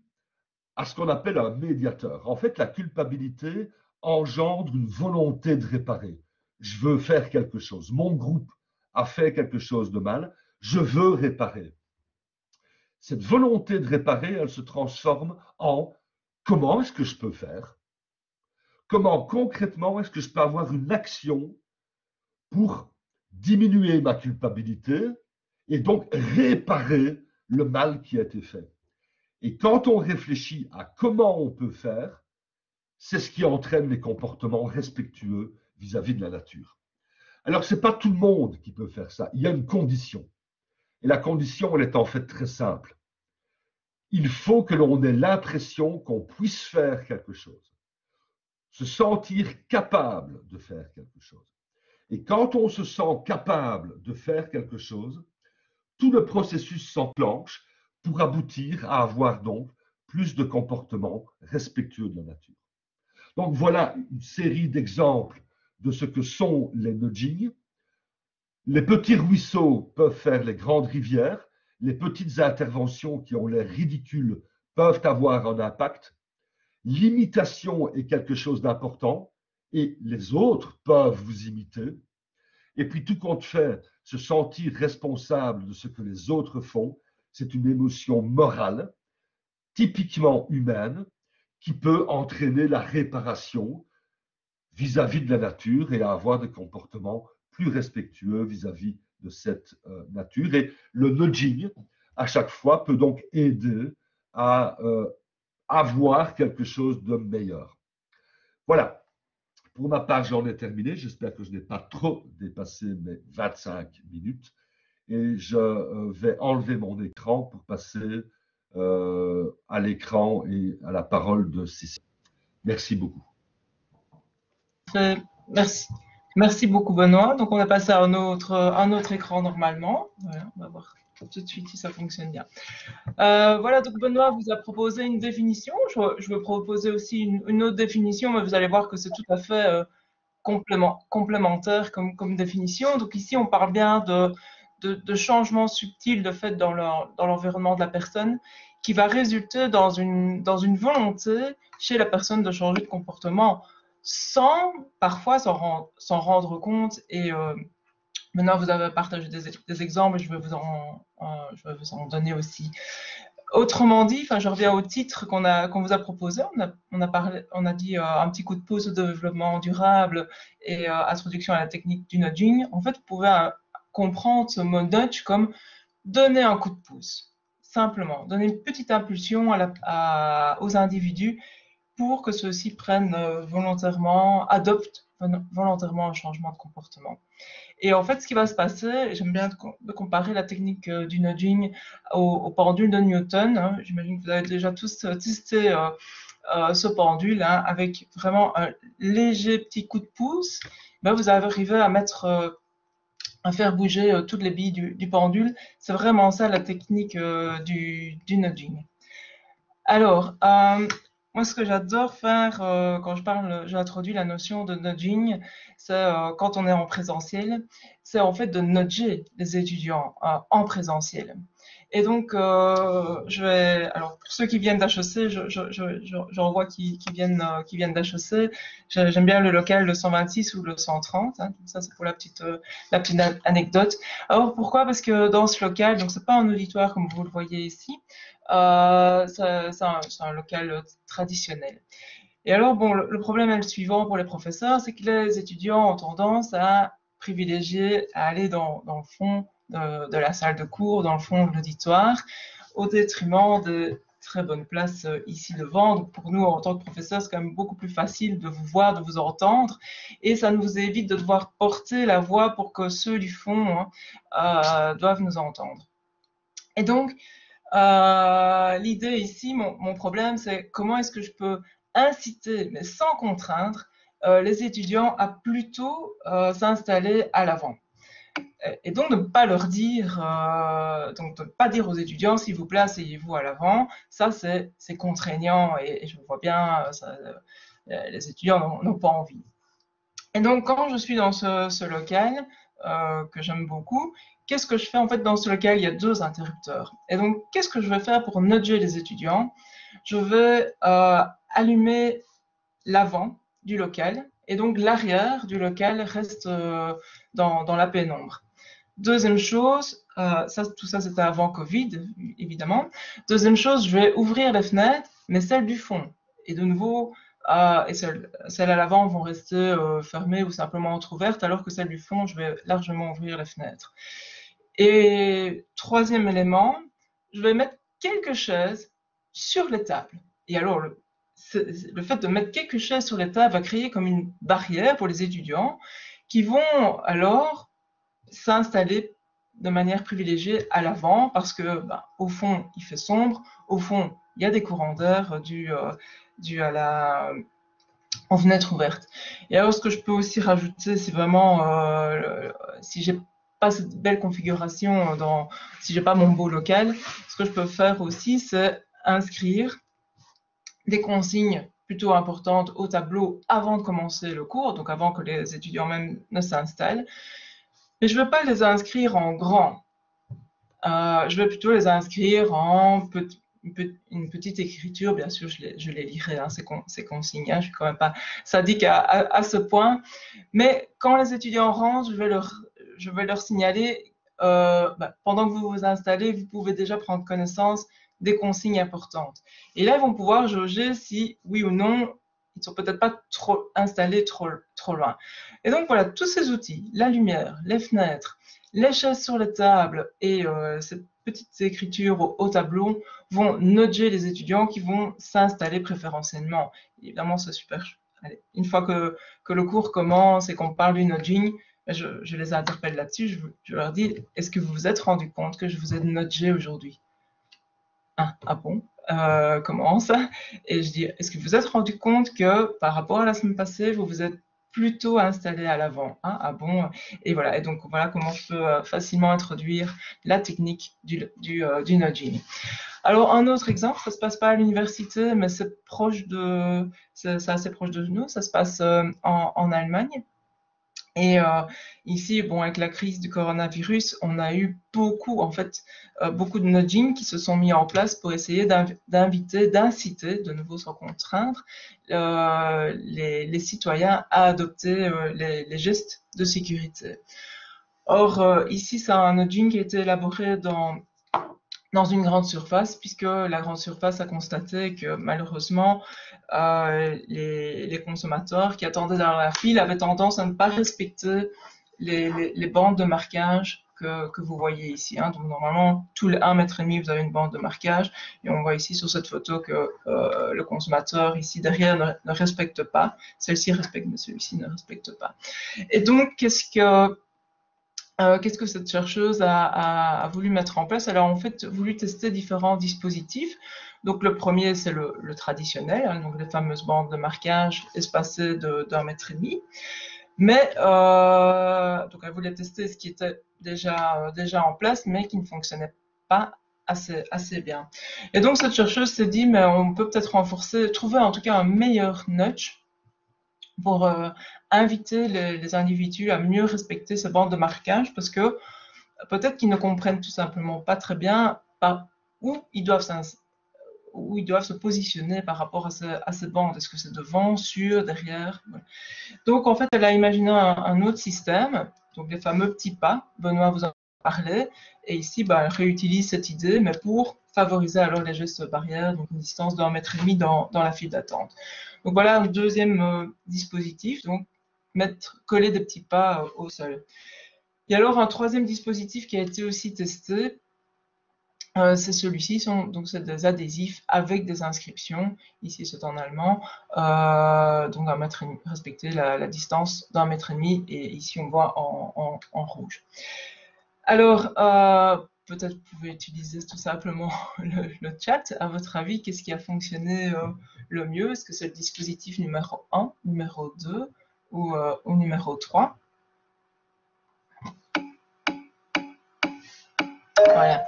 à ce qu'on appelle un médiateur. En fait, la culpabilité engendre une volonté de réparer je veux faire quelque chose. Mon groupe a fait quelque chose de mal, je veux réparer. Cette volonté de réparer, elle se transforme en comment est-ce que je peux faire Comment concrètement est-ce que je peux avoir une action pour diminuer ma culpabilité et donc réparer le mal qui a été fait Et quand on réfléchit à comment on peut faire, c'est ce qui entraîne les comportements respectueux vis-à-vis de la nature. Alors, ce n'est pas tout le monde qui peut faire ça. Il y a une condition. Et la condition, elle est en fait très simple. Il faut que l'on ait l'impression qu'on puisse faire quelque chose. Se sentir capable de faire quelque chose. Et quand on se sent capable de faire quelque chose, tout le processus s'enclenche pour aboutir à avoir donc plus de comportements respectueux de la nature. Donc voilà une série d'exemples de ce que sont les nudging. Les petits ruisseaux peuvent faire les grandes rivières. Les petites interventions qui ont l'air ridicules peuvent avoir un impact. L'imitation est quelque chose d'important et les autres peuvent vous imiter. Et puis tout compte fait, se sentir responsable de ce que les autres font, c'est une émotion morale, typiquement humaine, qui peut entraîner la réparation vis-à-vis de la nature et à avoir des comportements plus respectueux vis-à-vis de cette euh, nature. Et le nudging, à chaque fois, peut donc aider à euh, avoir quelque chose de meilleur. Voilà. Pour ma part, j'en ai terminé. J'espère que je n'ai pas trop dépassé mes 25 minutes. Et je euh, vais enlever mon écran pour passer à l'écran et à la parole de Cécile. Merci beaucoup. Merci. Merci beaucoup Benoît. Donc on va passer à un autre, un autre écran normalement. on va voir tout de suite si ça fonctionne bien. Euh, voilà, donc Benoît vous a proposé une définition. Je, je vais proposer aussi une, autre définition, mais vous allez voir que c'est tout à fait euh, complément, complémentaire comme, comme, définition. Donc ici, on parle bien de, de, changements subtils de fait dans l'environnement dans de la personne qui va résulter dans une, dans une volonté chez la personne de changer de comportement sans parfois s'en rendre, compte. Et euh, maintenant, vous avez partagé des, exemples, je vais, vous en, euh, je vais vous en donner aussi. Autrement dit, enfin, je reviens au titre qu'on qu'on vous a proposé. On a, parlé, on a dit euh, un petit coup de pouce au développement durable et introduction à la technique du nudging. En fait, vous pouvez comprendre ce mot nudge comme donner un coup de pouce simplement, donner une petite impulsion aux individus pour que ceux-ci prennent euh, volontairement, adoptent volontairement un changement de comportement. Et en fait, ce qui va se passer, j'aime bien de comparer la technique euh, du nudging au, pendule de Newton. Hein. J'imagine que vous avez déjà tous euh, testé ce pendule hein, avec vraiment un léger petit coup de pouce. Ben, vous arrivé à mettre à faire bouger toutes les billes du, pendule. C'est vraiment ça la technique du, du, nudging. Alors, moi, ce que j'adore faire euh, quand je parle, j'introduis la notion de nudging, c'est euh, quand on est en présentiel, c'est en fait de nudger les étudiants euh, en présentiel. Et donc, je vais, alors pour ceux qui viennent d'HEC, je, je, je, j'en vois qui, viennent, qui viennent d'HEC. J'aime bien le local le 126 ou le 130. Hein, ça, c'est pour la petite, la petite anecdote. Alors pourquoi? Parce que dans ce local, donc c'est pas un auditoire comme vous le voyez ici. Euh, c'est un, local traditionnel. Et alors, bon, le, problème est le suivant pour les professeurs, c'est que les étudiants ont tendance à privilégier à aller dans, le fond de, la salle de cours, dans le fond de l'auditoire, au détriment de très bonnes places euh, ici devant. Donc pour nous, en tant que professeurs, c'est quand même beaucoup plus facile de vous voir, de vous entendre, et ça nous évite de devoir porter la voix pour que ceux du fond hein, euh, doivent nous entendre. Et donc, euh, l'idée ici, mon, problème, c'est comment est-ce que je peux inciter, mais sans contraindre, les étudiants à plutôt s'installer à l'avant. Et donc de ne pas leur dire, donc de pas dire aux étudiants, s'il vous plaît, asseyez-vous à l'avant. Ça, c'est contraignant et, je vois bien, les étudiants n'ont pas envie. Et donc quand je suis dans ce, local, que j'aime beaucoup, qu'est-ce que je fais en fait dans ce local? Il y a deux interrupteurs. Et donc, qu'est-ce que je vais faire pour nudger les étudiants? Je vais euh, allumer l'avant du local et donc l'arrière du local reste euh, dans, la pénombre. Deuxième chose, euh, tout ça c'était avant Covid, évidemment. Deuxième chose, je vais ouvrir les fenêtres, mais celles du fond. Et de nouveau, celles, celles à l'avant vont rester fermées ou simplement entrouvertes, alors que celles du fond, je vais largement ouvrir les fenêtres. Et troisième élément, je vais mettre quelques chaises sur les tables. Et alors, le, le fait de mettre quelques chaises sur les tables va créer comme une barrière pour les étudiants qui vont alors s'installer de manière privilégiée à l'avant parce que bah, au fond il fait sombre, au fond il y a des courants d'air dû, euh, à la en fenêtre ouverte. Et alors ce que je peux aussi rajouter, c'est vraiment euh, si j'ai cette belle configuration dans, si j'ai pas mon beau local, ce que je peux faire aussi, c'est inscrire des consignes plutôt importantes au tableau avant de commencer le cours, donc avant que les étudiants même ne s'installent. Mais je ne veux pas les inscrire en grand. Euh, je vais plutôt les inscrire en une, petite écriture, bien sûr, je les, lirai, hein, ces, consignes, hein, je ne suis quand même pas sadique à, ce point. Mais quand les étudiants rentrent, je vais leur, je vais leur signaler, euh, bah, pendant que vous vous installez, vous pouvez déjà prendre connaissance des consignes importantes. Et là, ils vont pouvoir jauger si, oui ou non, ils ne sont peut-être pas trop installés trop, trop loin. Et donc, voilà, tous ces outils, la lumière, les fenêtres, les chaises sur les tables et euh, cette petite écriture au, tableau vont nudger les étudiants qui vont s'installer préférentiellement. Évidemment, c'est super. Une fois que, que, le cours commence et qu'on parle du nudging, je, je les interpelle là-dessus. Je, je, leur dis est-ce que vous vous êtes rendu compte que je vous ai nudgé aujourd'hui? Ah, ah, bon euh, Comment ça? Et je dis est-ce que vous vous êtes rendu compte que par rapport à la semaine passée, vous vous êtes plutôt installé à l'avant. Hein, ah bon? Et voilà. Et donc voilà comment je peux euh, facilement introduire la technique du, du, euh, du nudging. Alors un autre exemple, ça se passe pas à l'université, mais c'est proche de, c'est assez proche de nous. Ça se passe euh, en, en Allemagne. Et euh, ici, bon, avec la crise du coronavirus, on a eu beaucoup, en fait, euh, beaucoup de nudging qui se sont mis en place pour essayer d'inviter, d'inciter, de nouveau sans contraindre, euh, les, citoyens à adopter les, les, gestes de sécurité. Or, ici, c'est un nudging qui a été élaboré dans dans une grande surface, puisque la grande surface a constaté que malheureusement, euh, les, consommateurs qui attendaient dans la file avaient tendance à ne pas respecter les, bandes de marquage que, vous voyez ici. Hein. Donc normalement, tous les 1 mètre et demi, vous avez une bande de marquage. Et on voit ici sur cette photo que euh, le consommateur ici derrière ne, ne respecte pas. Celle-ci respecte, mais celui-ci ne respecte pas. Et donc, qu'est-ce que euh, qu'est-ce que cette chercheuse a, voulu mettre en place? Elle a en fait voulu tester différents dispositifs. Donc le premier, c'est le, traditionnel, hein, donc les fameuses bandes de marquage espacées d'un mètre et demi. Mais euh, donc elle voulait tester ce qui était déjà, déjà en place, mais qui ne fonctionnait pas assez, assez bien. Et donc cette chercheuse s'est dit, mais on peut peut-être renforcer, trouver en tout cas un meilleur nudge pour euh, inviter les, individus à mieux respecter ces bandes de marquage parce que peut-être qu'ils ne comprennent tout simplement pas très bien où ils doivent où ils doivent se positionner par rapport à, ce, ces bandes. Est-ce que c'est devant, sur, derrière? Donc, en fait, elle a imaginé un, un, autre système, donc les fameux petits pas. Benoît vous en parlait. Et ici, bah, elle réutilise cette idée, mais pour favoriser alors les gestes barrières, donc une distance d'un mètre et demi dans, dans la file d'attente. Donc voilà un deuxième euh, dispositif, donc mettre, coller des petits pas euh, au sol. Et alors un troisième dispositif qui a été aussi testé, euh, c'est celui-ci, donc c'est des adhésifs avec des inscriptions. Ici c'est en allemand, donc un mètre respecter la, distance d'un mètre et demi, et ici on voit en, rouge. Alors peut-être vous pouvez utiliser tout simplement *laughs* le, chat. À votre avis, qu'est-ce qui a fonctionné euh, le mieux? Est-ce que c'est le dispositif numéro 1, numéro 2 ou, euh, ou numéro 3 Voilà.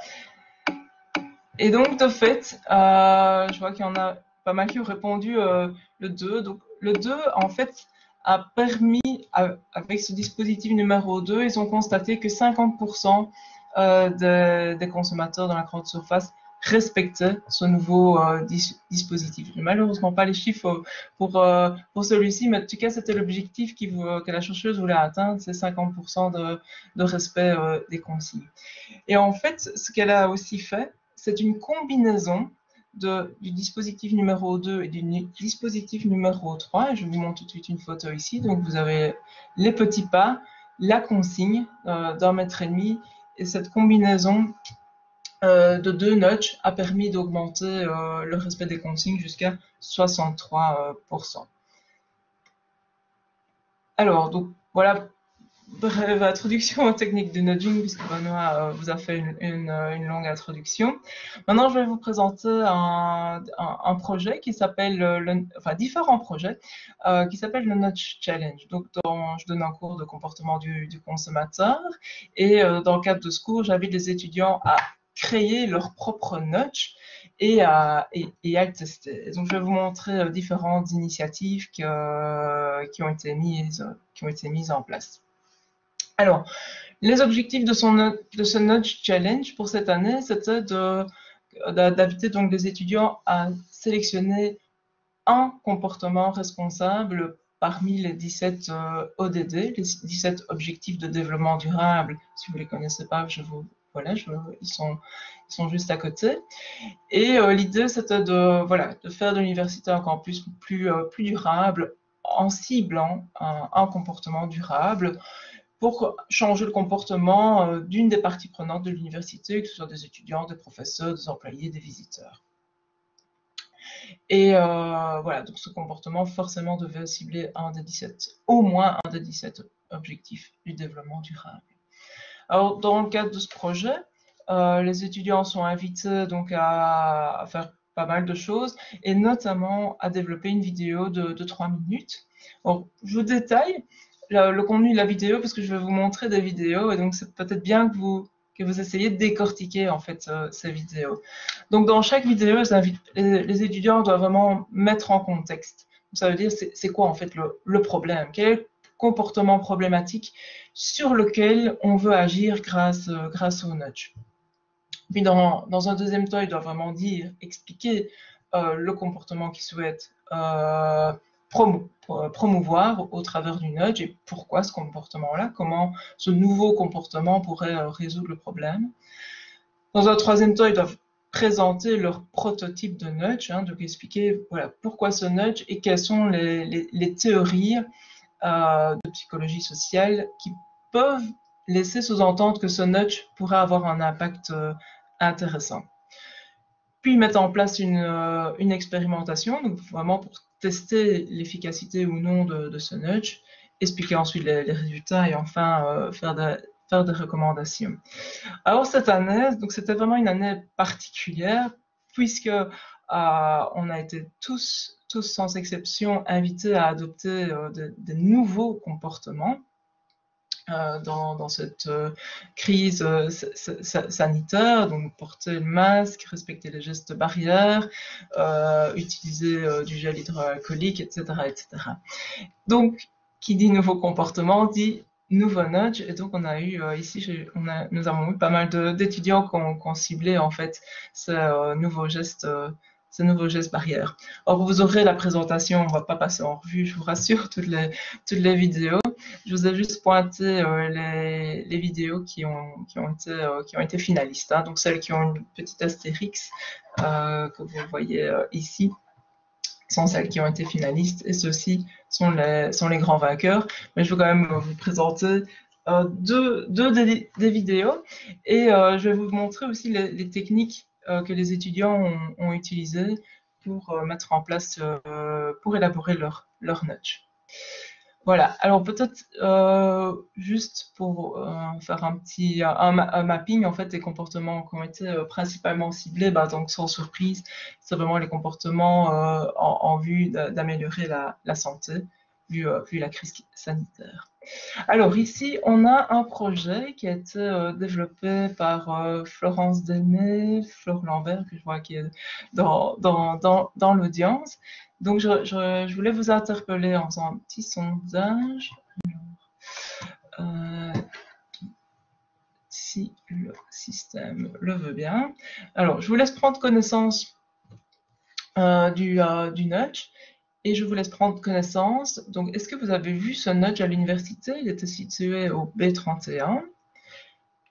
Et donc, de fait, euh, je vois qu'il y en a pas mal qui ont répondu le 2. Donc, le 2, en fait, a permis, avec ce dispositif numéro 2, ils ont constaté que 50% euh, de, des consommateurs dans la grande surface respectaient ce nouveau euh, dis dispositif. Malheureusement pas les chiffres pour, euh, pour celui-ci, mais en tout cas c'était l'objectif que la chercheuse voulait atteindre, c'est 50% de, respect euh, des consignes. Et en fait, ce qu'elle a aussi fait, c'est une combinaison du dispositif numéro 2 et du dispositif numéro 3. Et je vous montre tout de suite une photo ici. Donc vous avez les petits pas, la consigne euh, d'un mètre et demi et cette combinaison euh, de deux notches a permis d'augmenter euh, le respect des consignes jusqu'à 63%. Alors, donc voilà, introduction aux techniques de nudging, puisque Benoît euh, vous a fait une, une, longue introduction. Maintenant, je vais vous présenter un, projet qui s'appelle, enfin différents projets, euh, qui s'appelle le Nudge Challenge. Donc, dans, je donne un cours de comportement du, consommateur, et euh, dans le cadre de ce cours, j'invite les étudiants à créer leur propre nudge et à, et, le tester. Donc, je vais vous montrer euh, différentes initiatives euh, qui, ont été mises, qui ont été mises en place. Alors, les objectifs de, ce Nudge Challenge pour cette année, c'était d'inviter donc les étudiants à sélectionner un comportement responsable parmi les 17 ODD, les 17 objectifs de développement durable. Si vous ne les connaissez pas, je vous voilà, ils, sont, juste à côté. Et euh, l'idée, c'était de, voilà, de faire de l'université un campus plus, euh, plus durable en ciblant un, comportement durable pour changer le comportement euh, d'une des parties prenantes de l'université, que ce soit des étudiants, des professeurs, des employés, des visiteurs. Et voilà, donc ce comportement forcément devait cibler un des 17, au moins un des 17 objectifs du développement durable. Alors, dans le cadre de ce projet, euh, les étudiants sont invités donc à, faire pas mal de choses et notamment à développer une vidéo de, de 3 minutes. je vous détaille le, contenu de la vidéo parce que je vais vous montrer des vidéos et donc c'est peut-être bien que vous, que vous essayez de décortiquer en fait euh, ces vidéos. Donc dans chaque vidéo, les, étudiants doivent vraiment mettre en contexte. Ça veut dire c'est quoi en fait le, le problème? Quel comportement problématique sur lequel on veut agir grâce, euh, grâce au nudge? Puis dans, dans, un deuxième temps, il doit vraiment dire, expliquer euh, le comportement qu'il souhaite euh, promouvoir au travers du nudge et pourquoi ce comportement-là, comment ce nouveau comportement pourrait résoudre le problème. Dans un troisième temps, ils doivent présenter leur prototype de nudge, hein, donc expliquer voilà, pourquoi ce nudge et quelles sont les, théories euh, de psychologie sociale qui peuvent laisser sous-entendre que ce nudge pourrait avoir un impact euh, intéressant. Puis mettre en place une, euh, une, expérimentation, donc vraiment pour tester l'efficacité ou non de, ce nudge, expliquer ensuite les, résultats et enfin faire, faire des recommandations. Alors cette année, donc c'était vraiment une année particulière puisque on a été tous tous sans exception invités à adopter euh, de, nouveaux comportements. Euh, dans, cette euh, crise sanitaire, donc porter le masque, respecter les gestes barrières, utiliser du gel hydroalcoolique, etc., etc. Donc, qui dit nouveau comportement dit nouveau nudge. Et donc, on a eu ici, nous avons eu pas mal d'étudiants qui ont, ciblé en fait ce nouveau geste barrières. Or, vous aurez la présentation, on ne va pas passer en revue, je vous rassure, *laughs* toutes les, toutes les vidéos. Je vous ai juste pointé euh, les, les, vidéos qui ont, qui ont, été, euh, qui ont été finalistes, hein. donc celles qui ont une petite astérix euh, que vous voyez ici sont celles qui ont été finalistes et ceux-ci sont les, sont les grands vainqueurs. Mais je vais quand même vous présenter deux, deux des, vidéos et je vais vous montrer aussi les, techniques que les étudiants ont, utilisé pour euh, mettre en place, euh, pour élaborer leur, leur nudge. Voilà, alors peut-être juste pour faire un petit un, mapping en fait des comportements qui ont été principalement ciblés, bah, donc sans surprise, c'est vraiment les comportements en, vue d'améliorer la, la, santé vu, vu la crise sanitaire. Alors ici, on a un projet qui a été euh, développé par euh, Florence Denet, Flore Lambert, que je vois qui est dans, l'audience. Donc je, voulais vous interpeller en faisant un petit sondage. Euh, si le système le veut bien. Alors, je vous laisse prendre connaissance du, du nudge et je vous laisse prendre connaissance. Donc, est-ce que vous avez vu ce nudge à l'université? Il était situé au B31.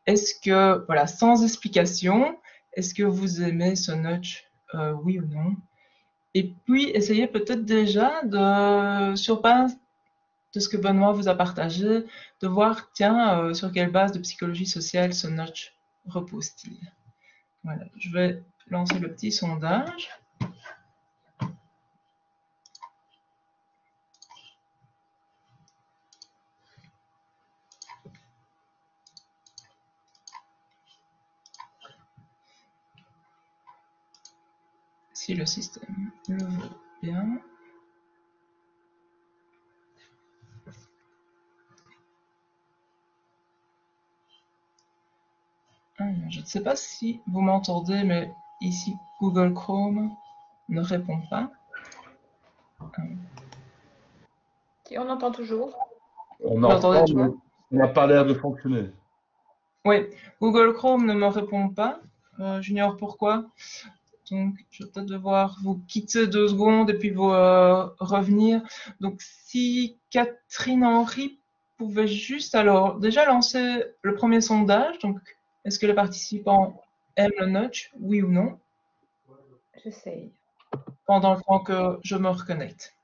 Est-ce que, voilà, sans explication, est-ce que vous aimez ce nudge? Euh, Oui ou non? Et puis, essayez peut-être déjà de, sur base de ce que Benoît vous a partagé, de voir, tiens, euh, sur quelle base de psychologie sociale ce nudge repose-t-il? Voilà, je vais lancer le petit sondage. Si le système le veut bien. je ne sais pas si vous m'entendez, mais ici Google Chrome ne répond pas. Si on entend toujours. On entend, n'a pas l'air de fonctionner. Oui, Google Chrome ne me répond pas. Euh, Junior, pourquoi Donc, je vais peut-être devoir vous quitter deux secondes et puis vous euh, revenir. Donc, si Catherine Henry pouvait juste alors déjà lancer le premier sondage. Donc, est-ce que les participants aiment le nudge, oui ou non? J'essaye. Pendant le temps que je me reconnecte.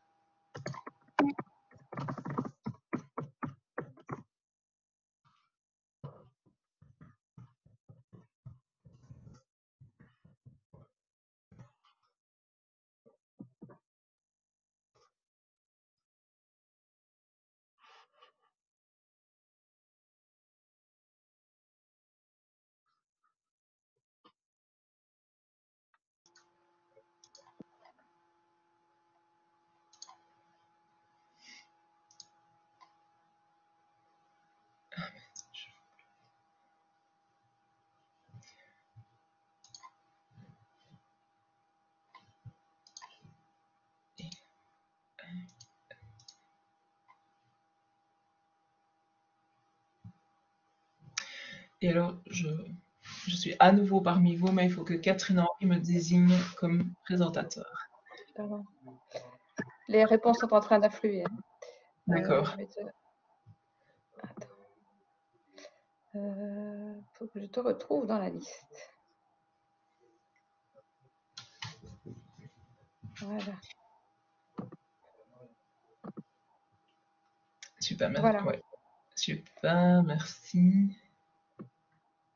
Alors, je, je suis à nouveau parmi vous, mais il faut que Catherine Henry me désigne comme présentateur. Pardon. Les réponses sont en train d'affluer. hein. D'accord. Euh, te- Attends. Euh, faut que je te retrouve dans la liste. Voilà. Super, merci. Voilà. ouais. Super, merci.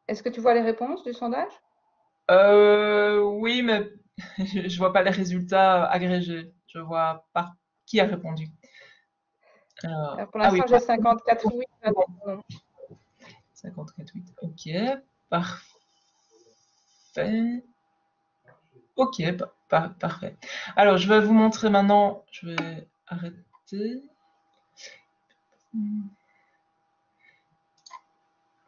Est-ce que tu vois les réponses du sondage? Euh, oui, mais *laughs* je ne vois pas les résultats agrégés. Je vois pas qui a répondu. Alors, Pour ah oui, l'instant, j'ai 54 oui, 21 non. 54, 8. Ok, parfait. Ok, pa- pa- parfait. Alors, je vais vous montrer maintenant. Je vais arrêter. Hmm.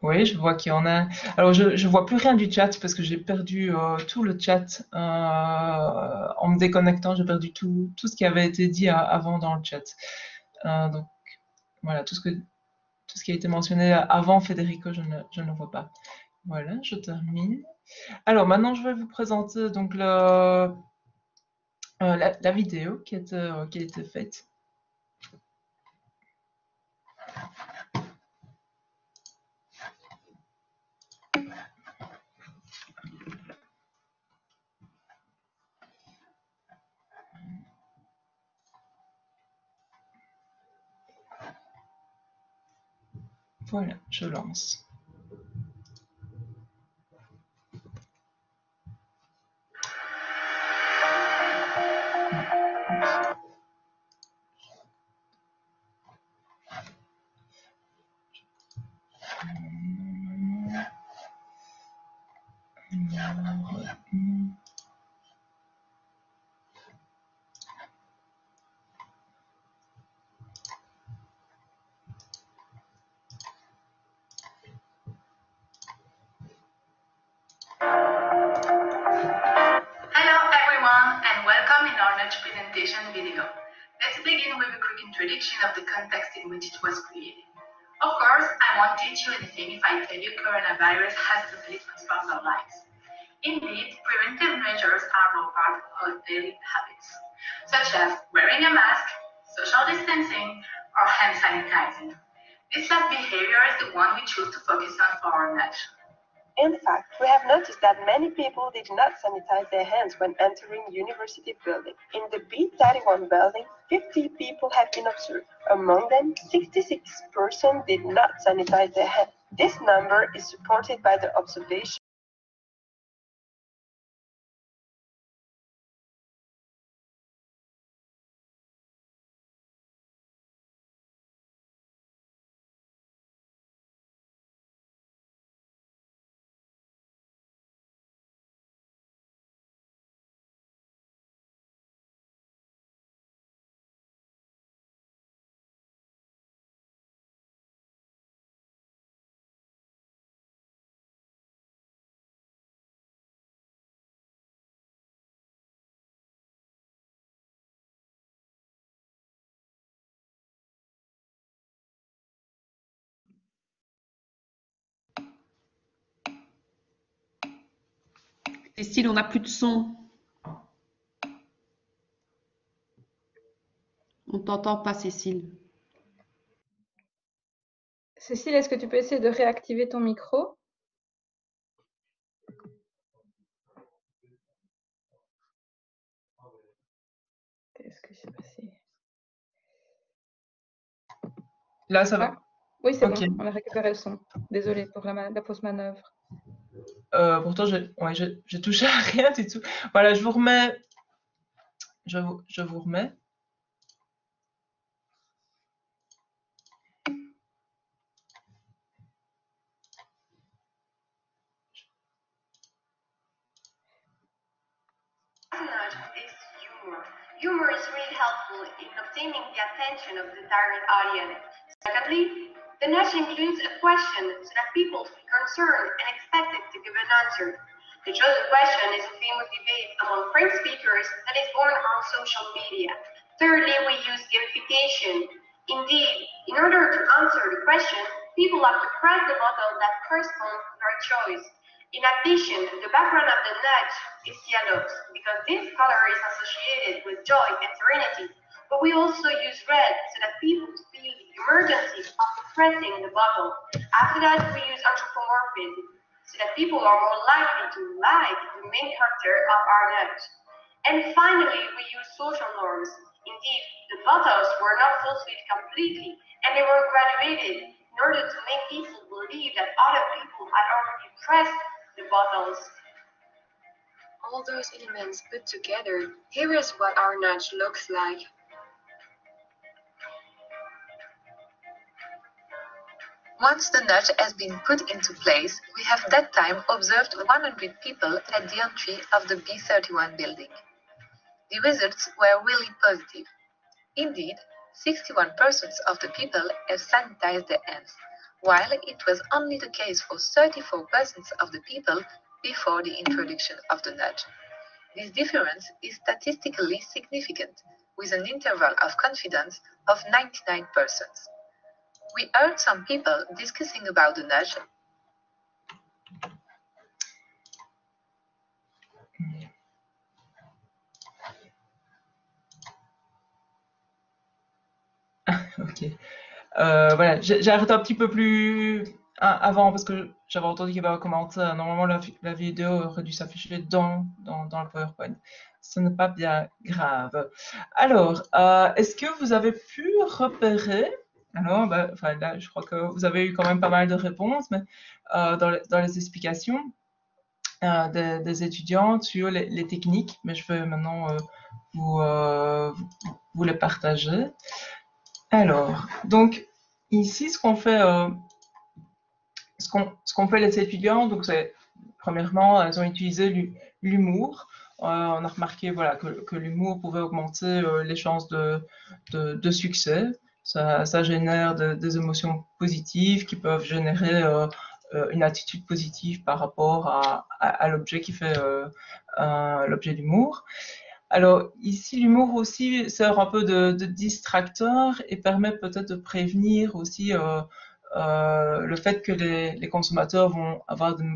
Oui, je vois qu'il y en a. Alors, je ne vois plus rien du chat parce que j'ai perdu euh, tout le chat euh, en me déconnectant. J'ai perdu tout, tout ce qui avait été dit a- avant dans le chat. Euh, donc, voilà, tout ce, que, tout ce qui a été mentionné avant Federico, je ne, je ne vois pas. Voilà, je termine. Alors, maintenant, je vais vous présenter donc euh, la, la vidéo qui euh, qui a été faite. Voilà, je lance. Coronavirus has totally transformed our lives. Indeed, preventive measures are now part of our daily habits, such as wearing a mask, social distancing, or hand sanitizing. This last behavior is the one we choose to focus on for our next. In fact, we have noticed that many people did not sanitize their hands when entering university building. In the B31 building, 50 people have been observed. Among them, 66% did not sanitize their hands. This number is supported by the observation Cécile, on n'a plus de son. On t'entend pas, Cécile. Cécile, est-ce que tu peux essayer de réactiver ton micro? Qu'est-ce que c'est passé? Là, ça va. Ah, Oui, c'est Ok. bon, on a récupéré le son. Désolée pour la, la fausse manœuvre. Euh, pourtant, j'ai ouais, touché à *laughs* rien du tout. Voilà, je vous remets. Je vous, je remets. Humor. Is really helpful in obtaining the attention of the target audience. The nudge includes a question so that people feel concerned and expected to give an answer. The chosen question is a of debate among French speakers that is born on social media. Thirdly, we use gamification. Indeed, in order to answer the question, people have to press the button that corresponds to their choice. In addition, the background of the nudge is yellow because this color is associated with joy and serenity. But we also use red so that people feel the emergency of pressing the button. After that, we use anthropomorphism so that people are more likely to like the main character of our nudge. And finally, we use social norms. Indeed, the buttons were not fulfilled completely, and they were graduated in order to make people believe that other people had already pressed the buttons. all those elements put together, here is what our nudge looks like. Once the nudge has been put into place, we have that time observed 100 people at the entry of the B31 building. The results were really positive. Indeed, 61% of the people have sanitized their hands, while it was only the case for 34% of the people before the introduction of the nudge. This difference is statistically significant, with an interval of confidence of 99%. We heard some people discussing about the nudge *laughs* Ok. Euh, voilà, j'ai arrêté un petit peu plus a- avant parce que j'avais entendu qu'il y avait un commentaire. Normalement, la vidéo aurait dû s'afficher dans, dans, dans le PowerPoint. Ce n'est pas bien grave. Alors, euh, est-ce que vous avez pu repérer alors, enfin, là, je crois que vous avez eu quand même pas mal de réponses, euh, dans, les, explications euh, des, des étudiantes sur les, techniques, mais je vais maintenant euh, vous, les partager. Alors, donc ici, ce qu'on fait, ce qu'on qu'on fait les étudiants, donc c'est premièrement, elles ont utilisé l'hu- l'humour. On a remarqué voilà que, l'humour pouvait augmenter les chances de succès. Ça, génère de- des émotions positives qui peuvent générer euh, euh, une attitude positive par rapport à, l'objet qui fait euh, l'objet d'humour. Alors ici, l'humour aussi sert un peu de, distracteur et permet peut-être de prévenir aussi le fait que les, consommateurs vont avoir des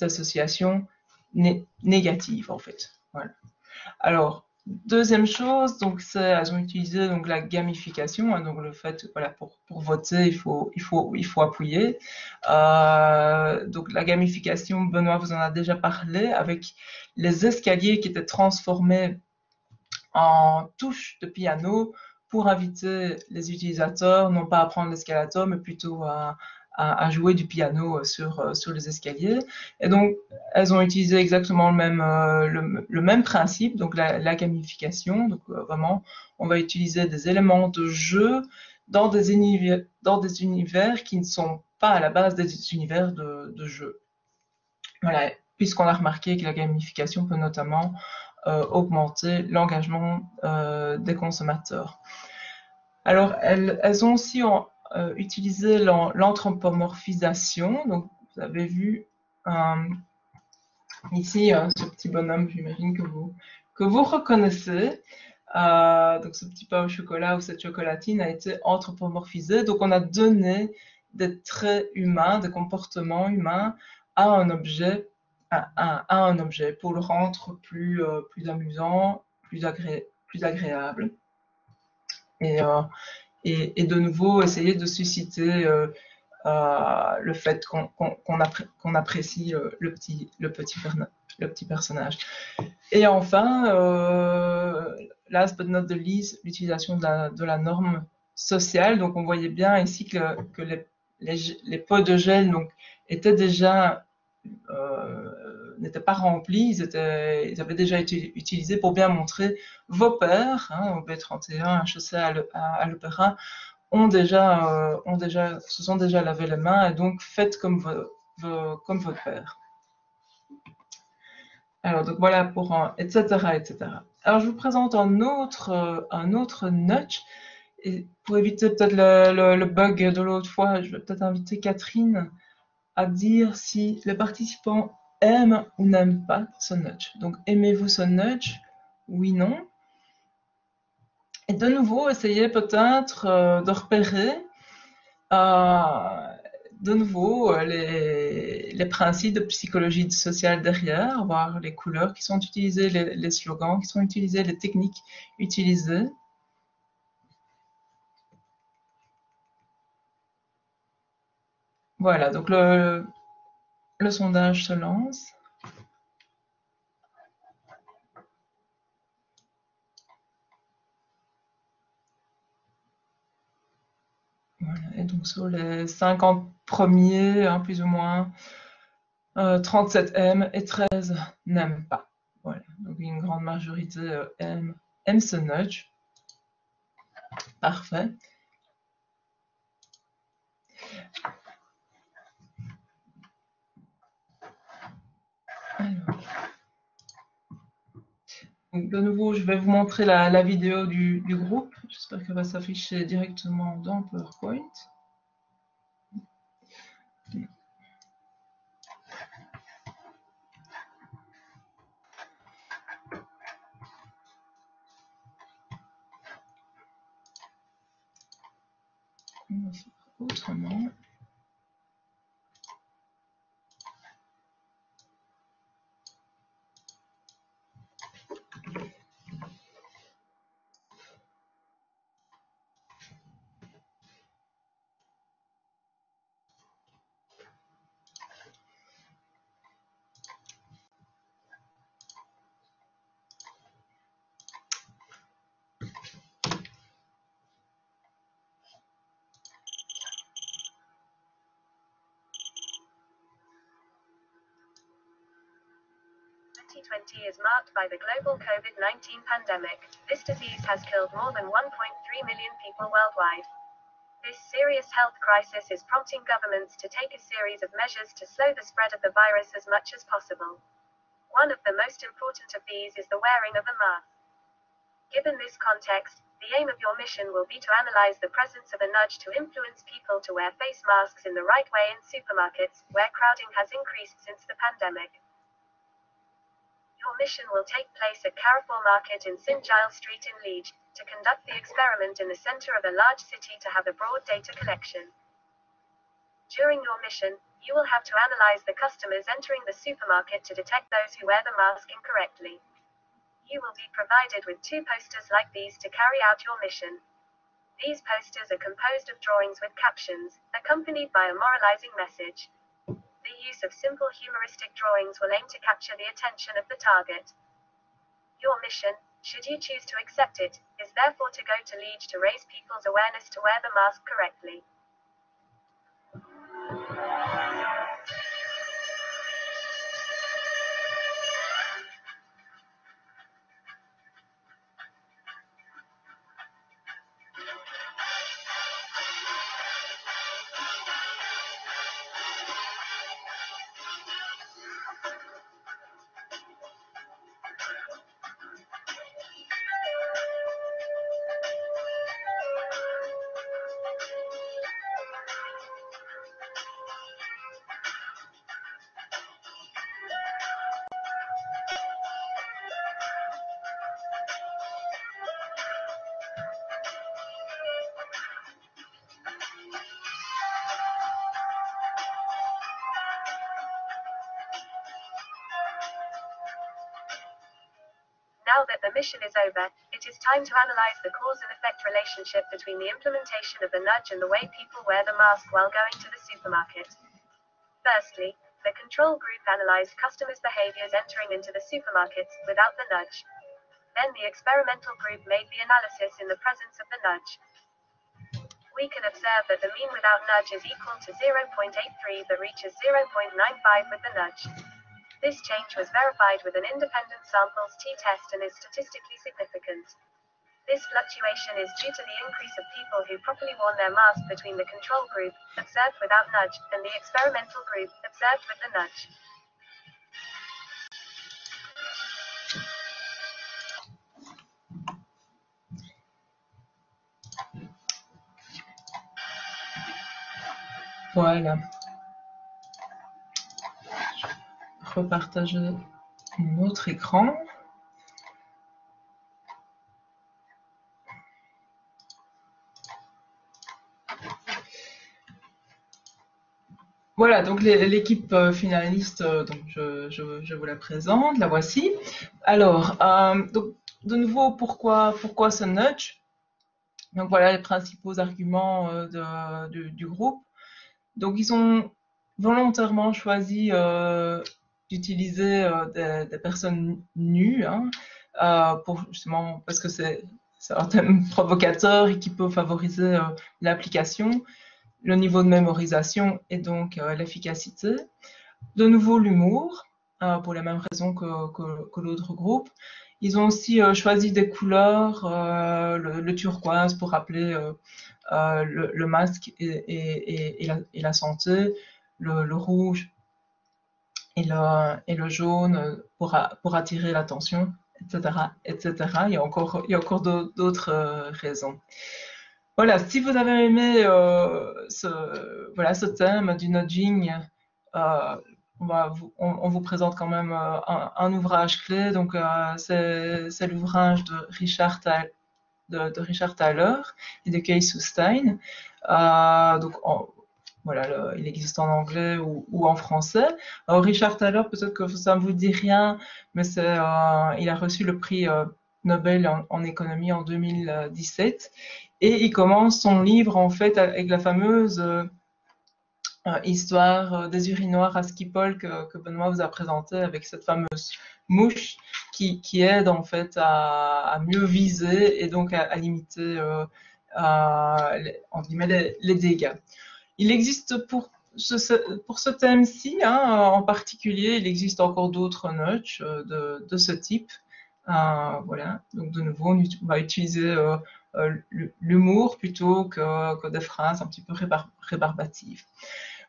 associations né- négatives en fait. Voilà. Alors deuxième chose, donc elles ont utilisé donc la gamification, hein, donc le fait voilà pour pour voter il faut il faut il faut appuyer. Euh, donc la gamification, Benoît vous en a déjà parlé avec les escaliers qui étaient transformés en touches de piano pour inviter les utilisateurs non pas à prendre l'escalator, mais plutôt à, à, jouer du piano sur, euh, sur les escaliers. Et donc, elles ont utilisé exactement le même, euh, le, même principe, donc la, gamification. Donc, euh, vraiment, on va utiliser des éléments de jeu dans des univers, dans des univers qui ne sont pas à la base des univers de, de jeu. Voilà, puisqu'on a remarqué que la gamification peut notamment euh, augmenter l'engagement euh, des consommateurs. Alors, elles, elles ont aussi euh, utilisé l'an- l'anthropomorphisation. Donc, vous avez vu euh, ici euh, ce petit bonhomme, j'imagine que vous, que vous reconnaissez. Donc, ce petit pain au chocolat ou cette chocolatine a été anthropomorphisé. Donc, on a donné des traits humains, des comportements humains à un objet à, un objet pour le rendre plus, plus amusant, plus, plus agréable. Et, et, de nouveau, essayer de susciter le fait qu'on apprécie le petit, personnage. Et enfin, last but not the least, l'utilisation de, la, norme sociale. Donc, on voyait bien ici que, les, pots de gel étaient déjà euh, n'étaient pas remplis, ils, étaient, ils, avaient déjà été utilisés pour bien montrer vos pères, hein, au B31, HEC à l'Opéra, ont déjà, euh, ont déjà, se sont déjà lavé les mains et donc faites comme, comme votre père. Alors, donc voilà pour etc., etc. Alors, je vous présente un autre, euh, un autre notch. Pour éviter peut-être le, bug de l'autre fois, je vais peut-être inviter Catherine à dire si les participants aiment ou n'aiment pas ce nudge. Donc, aimez-vous ce nudge? Oui, non. Et de nouveau, essayez peut-être euh, de repérer euh, de nouveau euh, les, principes de psychologie sociale derrière, voir les couleurs qui sont utilisées, les slogans qui sont utilisés, les techniques utilisées. Voilà, donc le, le sondage se lance. Voilà, et donc sur les 50 premiers, hein, plus ou moins, 37 euh, aiment et 13 n'aiment pas. Voilà, donc une grande majorité euh, aime, aime ce nudge. Parfait. De nouveau, je vais vous montrer la, vidéo du, du groupe. J'espère qu'elle va s'afficher directement dans PowerPoint. On va faire autrement. Marked by the global COVID 19 pandemic. This disease has killed more than 1.3 million people worldwide. This serious health crisis is prompting governments to take a series of measures to slow the spread of the virus as much as possible. One of the most important of these is the wearing of a mask. Given this context, the aim of your mission will be to analyze the presence of a nudge to influence people to wear face masks in the right way in supermarkets, where crowding has increased since the pandemic. Your mission will take place at Carrefour Market in St. Giles Street in Liege, to conduct the experiment in the center of a large city to have a broad data collection. During your mission, you will have to analyze the customers entering the supermarket to detect those who wear the mask incorrectly. You will be provided with two posters like these to carry out your mission. These posters are composed of drawings with captions, accompanied by a moralizing message the use of simple humoristic drawings will aim to capture the attention of the target. Your mission, should you choose to accept it, is therefore to go to Liege to raise people's awareness to wear the mask correctly. Time to analyze the cause and effect relationship between the implementation of the nudge and the way people wear the mask while going to the supermarket. Firstly, the control group analyzed customers' behaviors entering into the supermarkets without the nudge. Then the experimental group made the analysis in the presence of the nudge. We can observe that the mean without nudge is equal to 0.83 but reaches 0.95 with the nudge. This change was verified with an independent samples t-test and is statistically significant. This fluctuation is due to the increase of people who properly worn their mask between the control group, observed without nudge, and the experimental group, observed with the nudge. Voilà. Repartager mon autre écran. Voilà, donc l'équipe finaliste, donc je, je, vous la présente, la voici. Alors, euh, donc, de nouveau, pourquoi, pourquoi ce nudge? Donc voilà les principaux arguments euh, du, groupe. Donc ils ont volontairement choisi euh, d'utiliser euh, des, personnes nues, hein, euh, pour justement parce que c'est un thème *laughs* provocateur et qui peut favoriser l'application le niveau de mémorisation et donc euh, l'efficacité. De nouveau, l'humour, euh, pour les mêmes raisons que, l'autre groupe. Ils ont aussi euh, choisi des couleurs, le, turquoise pour rappeler le, masque et, la, la, santé, le, rouge et le, jaune pour, attirer l'attention, etc., etc. Il y a encore d'autres raisons. Voilà, si vous avez aimé euh, ce, thème du nudging, euh, on, vous, présente quand même euh, un, ouvrage clé. Donc, c'est l'ouvrage de Richard, de, Thaler et de Kay Sustein. Donc, voilà, il existe en anglais ou, en français. Richard Thaler, peut-être que ça ne vous dit rien, mais il a reçu le prix Nobel en, économie en 2017 et il commence son livre en fait avec la fameuse euh, histoire des urinoirs à Schiphol que, que, Benoît vous a présenté avec cette fameuse mouche qui, aide en fait à, mieux viser et donc à, limiter euh, les, dégâts. Il existe pour ce, thème-ci hein, en particulier, il existe encore d'autres euh, de, ce type. Euh, voilà, donc de nouveau, on va utiliser euh, euh, l'humour plutôt que, que, des phrases un petit peu rébar rébarbatives.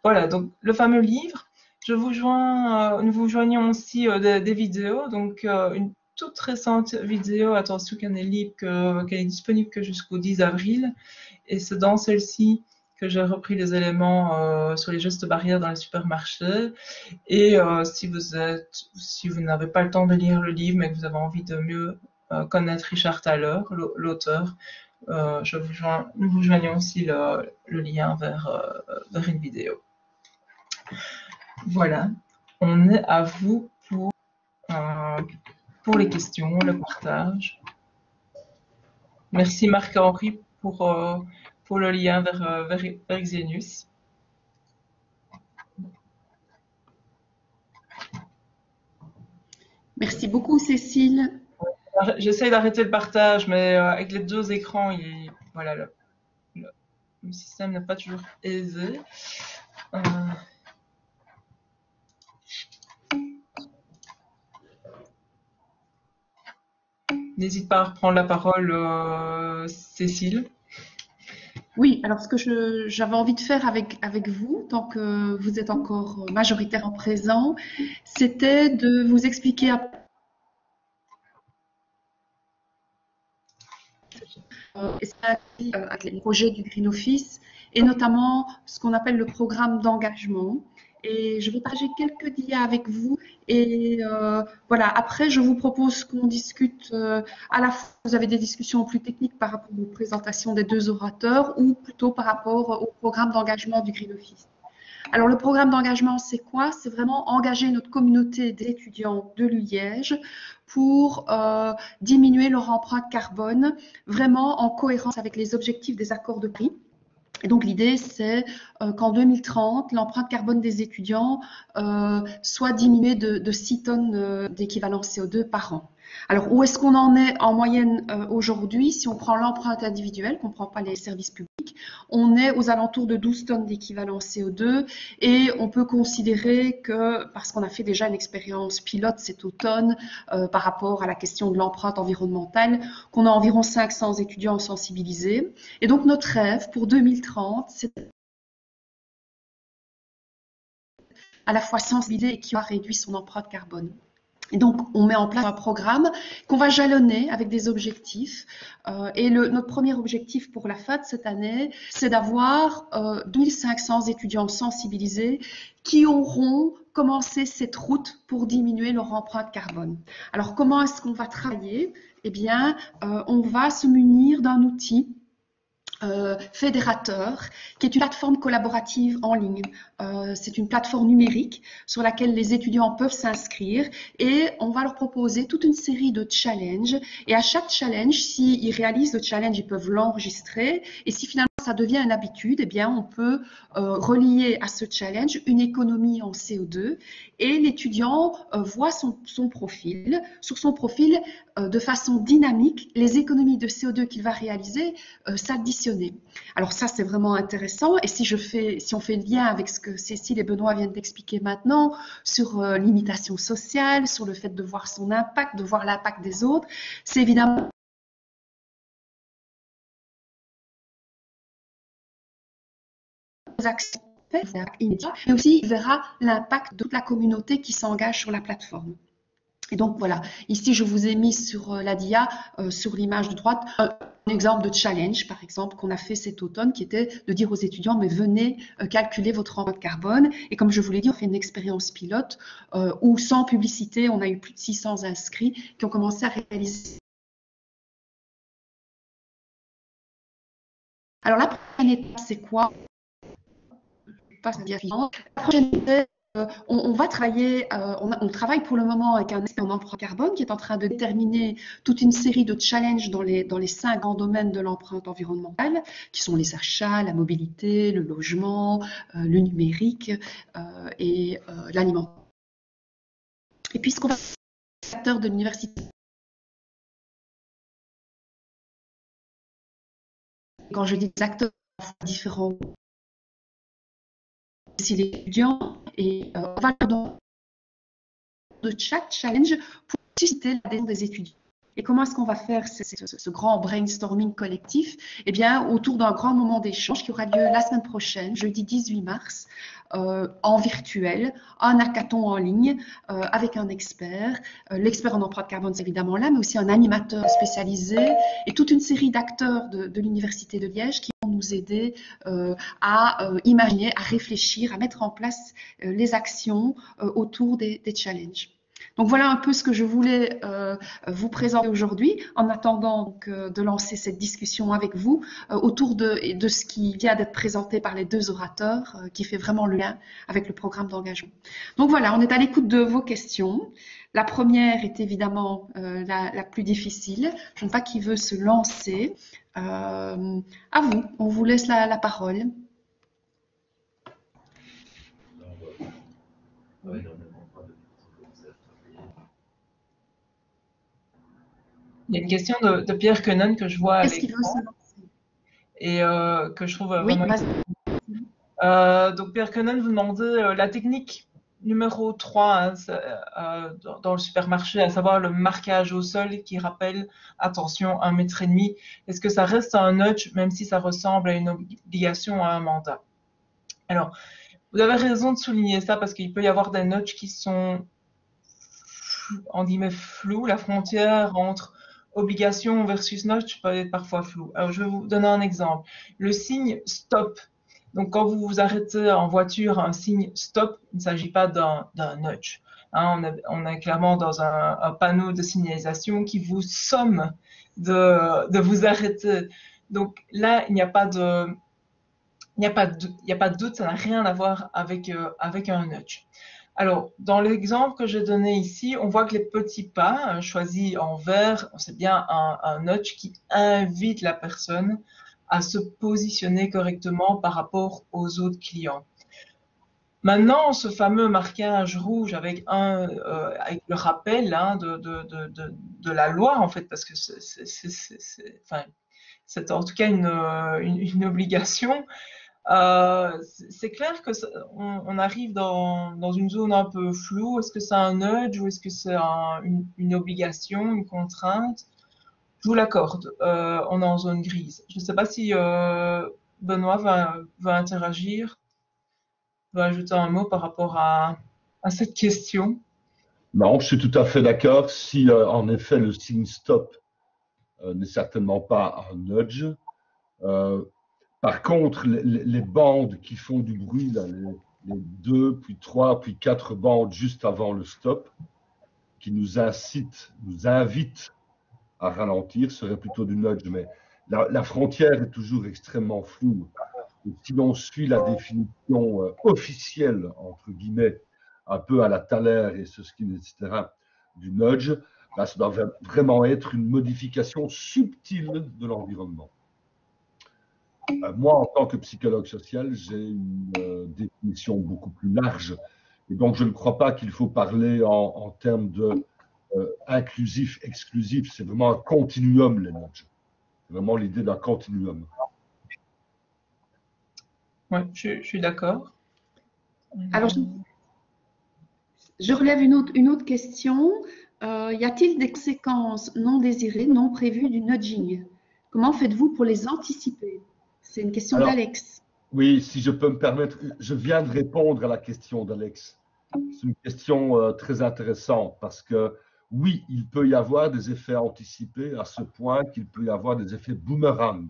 Voilà, donc le fameux livre. Je vous joins, euh, nous vous joignons aussi euh, des, des, vidéos. Donc une toute récente vidéo, attention qu'elle est disponible que jusqu'au 10 avril. Et c'est dans celle-ci que j'ai repris les éléments euh, sur les gestes barrières dans les supermarchés. Et euh, si vous si vous n'avez pas le temps de lire le livre, mais que vous avez envie de mieux euh, connaître Richard Thaler, l'auteur. Euh, je vous nous vous joignons aussi le, lien vers, euh, vers, une vidéo. Voilà, on est à vous pour, pour les questions, le partage. Merci Marc-Henri pour, pour le lien vers, vers, vers. Merci beaucoup Cécile. J'essaie d'arrêter le partage, mais euh, avec les deux écrans, il, voilà, le, système n'est pas toujours aisé. Euh... N'hésite pas à reprendre la parole, euh, Cécile. Oui, alors ce que j'avais envie de faire avec, avec vous, tant que vous êtes encore majoritaire en présent, c'était de vous expliquer à avec les projets du Green Office et notamment ce qu'on appelle le programme d'engagement. Et je vais partager quelques dias avec vous. Et euh, voilà, après, je vous propose qu'on discute euh, à la fois, vous avez des discussions plus techniques par rapport aux présentations des deux orateurs ou plutôt par rapport au programme d'engagement du Green Office. Alors le programme d'engagement, c'est quoi? C'est vraiment engager notre communauté d'étudiants de l'UIège pour euh, diminuer leur empreinte carbone, vraiment en cohérence avec les objectifs des accords de prix. Et donc l'idée, c'est euh, qu'en 2030, l'empreinte carbone des étudiants euh, soit diminuée de, de 6 tonnes d'équivalent CO2 par an. Alors, où est-ce qu'on en est en moyenne euh, aujourd'hui? Si on prend l'empreinte individuelle, qu'on ne prend pas les services publics, on est aux alentours de 12 tonnes d'équivalent CO2 et on peut considérer que, parce qu'on a fait déjà une expérience pilote cet automne euh, par rapport à la question de l'empreinte environnementale, qu'on a environ 500 étudiants sensibilisés. Et donc, notre rêve pour 2030, c'est à la fois sensibilisé et qui a réduit son empreinte carbone. Et donc, on met en place un programme qu'on va jalonner avec des objectifs. Euh, et le, notre premier objectif pour la FAD cette année, c'est d'avoir euh, 2500 étudiants sensibilisés qui auront commencé cette route pour diminuer leur empreinte carbone. Alors, comment est-ce qu'on va travailler? Eh bien, euh, on va se munir d'un outil euh, fédérateur, qui est une plateforme collaborative en ligne. Euh, c'est une plateforme numérique sur laquelle les étudiants peuvent s'inscrire et on va leur proposer toute une série de challenges. Et à chaque challenge, s'ils réalisent le challenge, ils peuvent l'enregistrer. Et si finalement ça devient une habitude, eh bien, on peut euh, relier à ce challenge une économie en CO2 et l'étudiant voit son, profil. Sur son profil, de façon dynamique, les économies de CO2 qu'il va réaliser euh, Alors ça, c'est vraiment intéressant. Et si, on fait le lien avec ce que Cécile et Benoît viennent d'expliquer maintenant sur euh, l'imitation sociale, sur le fait de voir son impact, de voir l'impact des autres, c'est évidemment actions mais aussi il verra l'impact de toute la communauté qui s'engage sur la plateforme. Et donc voilà, ici je vous ai mis sur la DIA, euh, sur l'image de droite, un exemple de challenge par exemple qu'on a fait cet automne qui était de dire aux étudiants mais venez euh, calculer votre empreinte carbone. Et comme je vous l'ai dit on fait une expérience pilote euh, où sans publicité on a eu plus de 600 inscrits qui ont commencé à réaliser. Alors la prochaine étape c'est quoi? La prochaine euh, on, on, va travailler, euh, on, travaille pour le moment avec un expert en empreinte carbone qui est en train de déterminer toute une série de challenges dans les, cinq grands domaines de l'empreinte environnementale, qui sont les achats, la mobilité, le logement, euh, le numérique euh, et euh, l'alimentation. Et puis ce qu'on va faire de l'université quand je dis acteurs différents si les étudiants et euh, on va leur de chaque challenge pour susciter l'adhésion des étudiants. Et comment est-ce qu'on va faire ce, grand brainstorming collectif? Eh bien, autour d'un grand moment d'échange qui aura lieu la semaine prochaine, jeudi 18 mars, euh, en virtuel, un hackathon en ligne euh, avec un expert. Euh, L'expert en empreinte carbone, c'est évidemment là, mais aussi un animateur spécialisé et toute une série d'acteurs de, de l'Université de Liège qui vont nous aider euh, à euh, imaginer, à réfléchir, à mettre en place les actions autour des, des challenges. Donc voilà un peu ce que je voulais euh, vous présenter aujourd'hui en attendant euh, de lancer cette discussion avec vous euh, autour de, ce qui vient d'être présenté par les deux orateurs qui fait vraiment le lien avec le programme d'engagement. Donc voilà, on est à l'écoute de vos questions. La première est évidemment la, plus difficile. Je ne sais pas qui veut se lancer. À vous, on vous laisse la, parole. Il y a une question de, de Pierre Quenon que je vois à l'écran et euh, que je trouve oui, vraiment... Euh, donc Pierre Quenon vous demandait euh, la technique numéro 3 hein, dans le supermarché, à savoir le marquage au sol qui rappelle, attention, un mètre et demi. Est-ce que ça reste un nudge même si ça ressemble à une obligation, à un mandat? Alors, vous avez raison de souligner ça parce qu'il peut y avoir des nudges qui sont en guillemets flous. La frontière entre obligation versus notch peut être parfois flou. Je vais vous donner un exemple. Le signe stop. Donc, quand vous vous arrêtez en voiture, un signe stop, il ne s'agit pas d'un notch. Hein, on, est, clairement dans un, panneau de signalisation qui vous somme de, vous arrêter. Donc là, il n'y a pas de, doute, ça n'a rien à voir avec, avec un nudge. Alors, dans l'exemple que j'ai donné ici, on voit que les petits pas choisis en vert, c'est bien un, nudge qui invite la personne à se positionner correctement par rapport aux autres clients. Maintenant, ce fameux marquage rouge avec, euh, le rappel hein, de, la loi, en fait, parce que c'est en tout cas une, une obligation, euh, c'est clair que on, arrive dans, une zone un peu floue. Est-ce que c'est un nudge ou est-ce que c'est un, une, obligation, une contrainte? Je vous l'accorde, euh, on est en zone grise. Je ne sais pas si euh, Benoît va, va interagir ajouter un mot par rapport à, cette question Non, je suis tout à fait d'accord. Si en effet le signe stop n'est certainement pas un nudge, par contre, les, bandes qui font du bruit, là, les, deux, puis trois, puis quatre bandes juste avant le stop, qui nous incitent, nous invitent à ralentir, serait plutôt du nudge. Mais la, frontière est toujours extrêmement floue si l'on suit la définition euh, officielle, entre guillemets, un peu à la Thaler et ce qui, etc., du nudge, bah, ça doit vraiment être une modification subtile de l'environnement. Euh, moi, en tant que psychologue social, j'ai une euh, définition beaucoup plus large. Et donc, je ne crois pas qu'il faut parler en, en termes de euh, inclusif, exclusif. C'est vraiment un continuum, les nudges. C'est vraiment l'idée d'un continuum. Oui, je, je, suis d'accord. Alors, je, je, relève une autre, une autre question. Euh, y a-t-il des conséquences non désirées, non prévues du nudging? Comment faites-vous pour les anticiper? C'est une question d'Alex. Oui, si je peux me permettre, je viens de répondre à la question d'Alex. C'est une question euh, très intéressante parce que oui, il peut y avoir des effets anticipés à ce point qu'il peut y avoir des effets boomerang.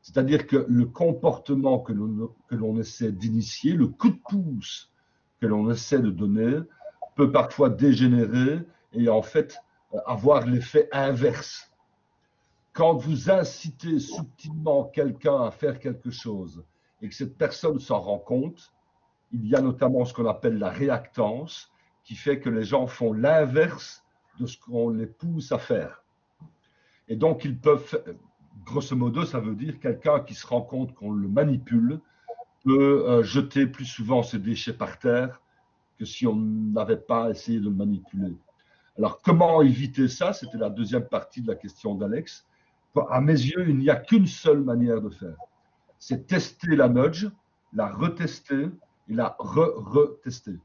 C'est-à-dire que le comportement que l'on essaie d'initier, le coup de pouce que l'on essaie de donner, peut parfois dégénérer et en fait avoir l'effet inverse. Quand vous incitez subtilement quelqu'un à faire quelque chose et que cette personne s'en rend compte, il y a notamment ce qu'on appelle la réactance qui fait que les gens font l'inverse de ce qu'on les pousse à faire. Et donc, ils peuvent grosso modo, ça veut dire quelqu'un qui se rend compte qu'on le manipule peut euh, jeter plus souvent ses déchets par terre que si on n'avait pas essayé de le manipuler. Alors, comment éviter ça? C'était la deuxième partie de la question d'Alex. À mes yeux, il n'y a qu'une seule manière de faire. C'est tester la nudge, la retester et la re-retester.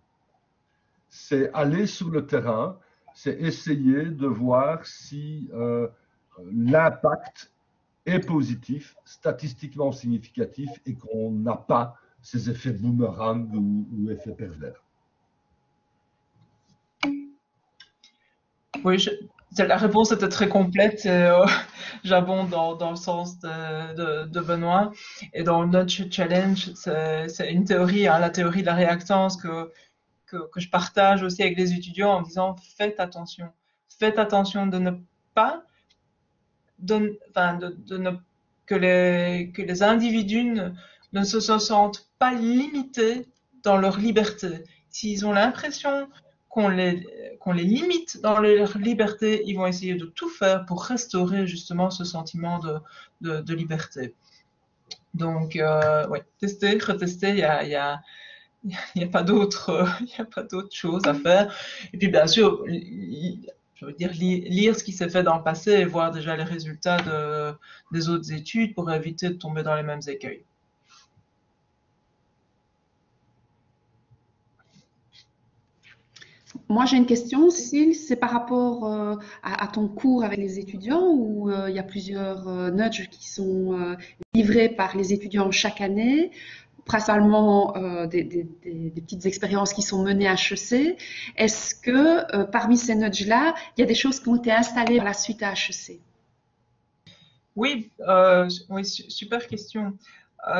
C'est aller sur le terrain, c'est essayer de voir si euh, l'impact est positif, statistiquement significatif, et qu'on n'a pas ces effets boomerang ou, ou effets pervers. Oui, je, la réponse était très complète. Euh, *laughs* J'abonde dans, dans, le sens de, de, Benoît. Et dans le Nudge Challenge, c'est une théorie, hein, la théorie de la réactance que, que, je partage aussi avec les étudiants en disant faites attention. Faites attention de ne pas de, ne, que, les, que les individus ne se sentent pas limités dans leur liberté. S'ils ont l'impression qu'on les, limite dans leur liberté, ils vont essayer de tout faire pour restaurer justement ce sentiment de, liberté. Donc, euh, ouais, tester, retester, il n'y *laughs* a pas d'autre chose à faire et puis bien sûr je veux dire, lire ce qui s'est fait dans le passé et voir déjà les résultats de, des autres études pour éviter de tomber dans les mêmes écueils. Moi, j'ai une question, Cécile, c'est par rapport euh, à, ton cours avec les étudiants où euh, il y a plusieurs euh, nudges qui sont livrés par les étudiants chaque année? Principalement des, petites expériences qui sont menées à HEC. Est-ce que parmi ces nudges-là, il y a des choses qui ont été installées par la suite à HEC oui, oui, super question.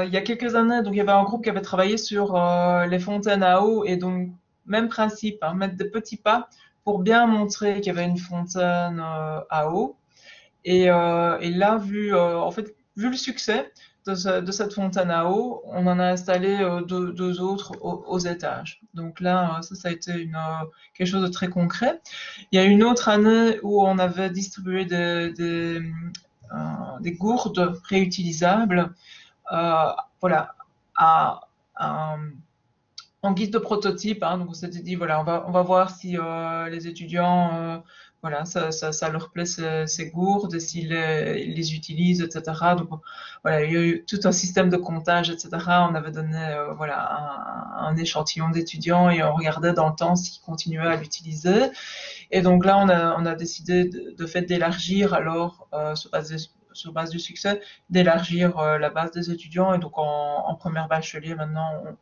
Il y a quelques années, donc il y avait un groupe qui avait travaillé sur les fontaines à eau et donc même principe, hein, mettre des petits pas pour bien montrer qu'il y avait une fontaine à eau. Et, et là, vu en fait vu le succès, de, cette fontaine à eau, on en a installé euh, deux, autres aux, étages. Donc là, euh, ça, a été euh, quelque chose de très concret. Il y a une autre année où on avait distribué des, des, gourdes réutilisables, voilà, à, en guise de prototype. Hein. donc on s'était dit, voilà, on va, on va voir si les étudiants voilà, ça, ça, leur plaît ces, gourdes, s'ils les, utilisent, etc. Donc, voilà, il y a eu tout un système de comptage, etc. On avait donné, euh, voilà, un, échantillon d'étudiants et on regardait dans le temps s'ils continuaient à l'utiliser. Et donc là, on a, on a décidé de, fait d'élargir alors, euh, sur, base sur base du succès, d'élargir euh, la base des étudiants. Et donc en, première bachelier, maintenant, on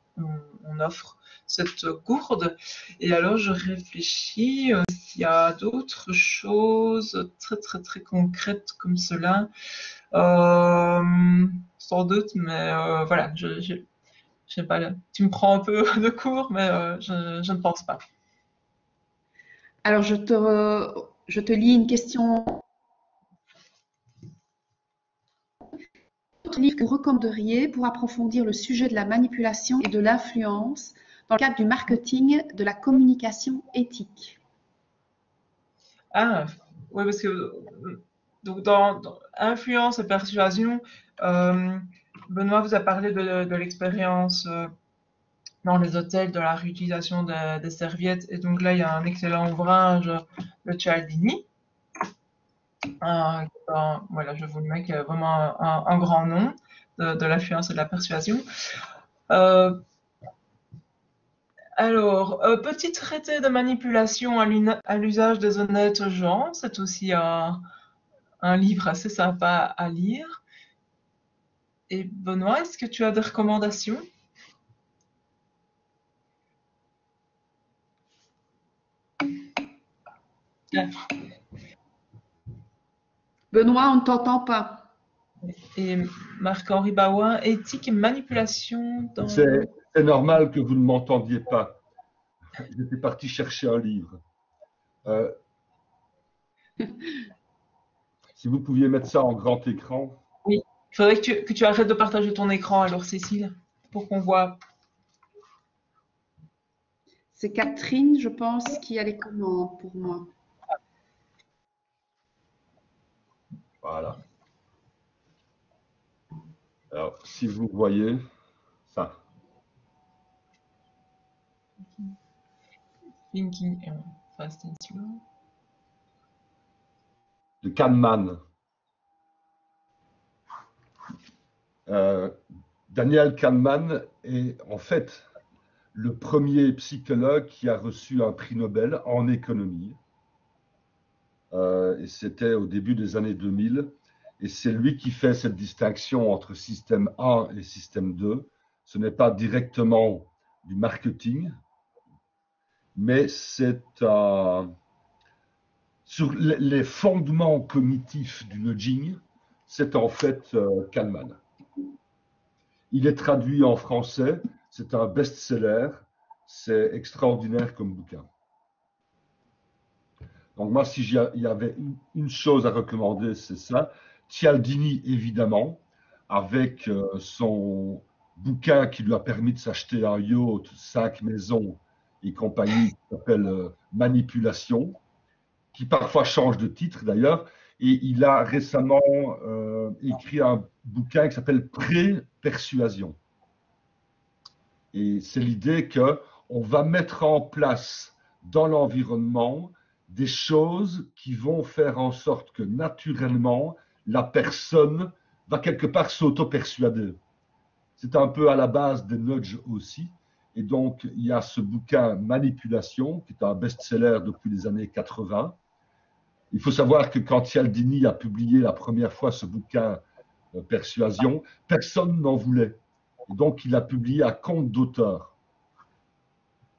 offre cette gourde. Et alors, je réfléchis euh, s'il y a d'autres choses très, très, très concrètes comme cela. Euh, sans doute, mais euh, voilà, je, je, sais pas, tu me prends un peu *laughs* de cours, mais je, je, ne pense pas. Alors, je te, je te lis une question. Quel livre que vous recommanderiez pour approfondir le sujet de la manipulation et de l'influence dans le cadre du marketing de la communication éthique. Ah, oui, parce que donc dans, influence et persuasion, euh, Benoît vous a parlé de, l'expérience euh, dans les hôtels de la réutilisation des serviettes. Et donc là, il y a un excellent ouvrage de Cialdini. Voilà, je vous le mets, qui a vraiment un, grand nom de, l'influence et de la persuasion. Euh, alors, euh, petit traité de manipulation à l'usage des honnêtes gens, c'est aussi un, livre assez sympa à lire. Et Benoît, est-ce que tu as des recommandations? Benoît, on ne t'entend pas. Et Marc-Henri Bauin, éthique et manipulation dans... C'est normal que vous ne m'entendiez pas. J'étais parti chercher un livre. Euh, *laughs* si vous pouviez mettre ça en grand écran. Oui, il faudrait que tu, arrêtes de partager ton écran alors, Cécile, pour qu'on voit. C'est Catherine, je pense, qui a les commandes pour moi. Voilà. Alors, si vous voyez ça. Thinking Fast and Slow. De Kahneman. Euh, Daniel Kahneman est en fait le premier psychologue qui a reçu un prix Nobel en économie. Euh, et c'était au début des années 2000. Et c'est lui qui fait cette distinction entre système 1 et système 2. Ce n'est pas directement du marketing, mais c'est euh, sur les fondements cognitifs du nudging, c'est en fait euh, Kahneman. Il est traduit en français, c'est un best-seller, c'est extraordinaire comme bouquin. Donc moi, si il y avait une, chose à recommander, c'est ça. Cialdini, évidemment, avec euh, son bouquin qui lui a permis de s'acheter un yacht, cinq maisons et compagnie qui s'appelle euh, Manipulation, qui parfois change de titre d'ailleurs. Et il a récemment euh, écrit un bouquin qui s'appelle Pré-persuasion. Et c'est l'idée qu'on va mettre en place dans l'environnement des choses qui vont faire en sorte que naturellement, la personne va quelque part s'auto-persuader. C'est un peu à la base des nudges aussi. Et donc, il y a ce bouquin Manipulation, qui est un best-seller depuis les années 80. Il faut savoir que quand Cialdini a publié la première fois ce bouquin euh, Persuasion, personne n'en voulait. Et donc, il a publié à compte d'auteur.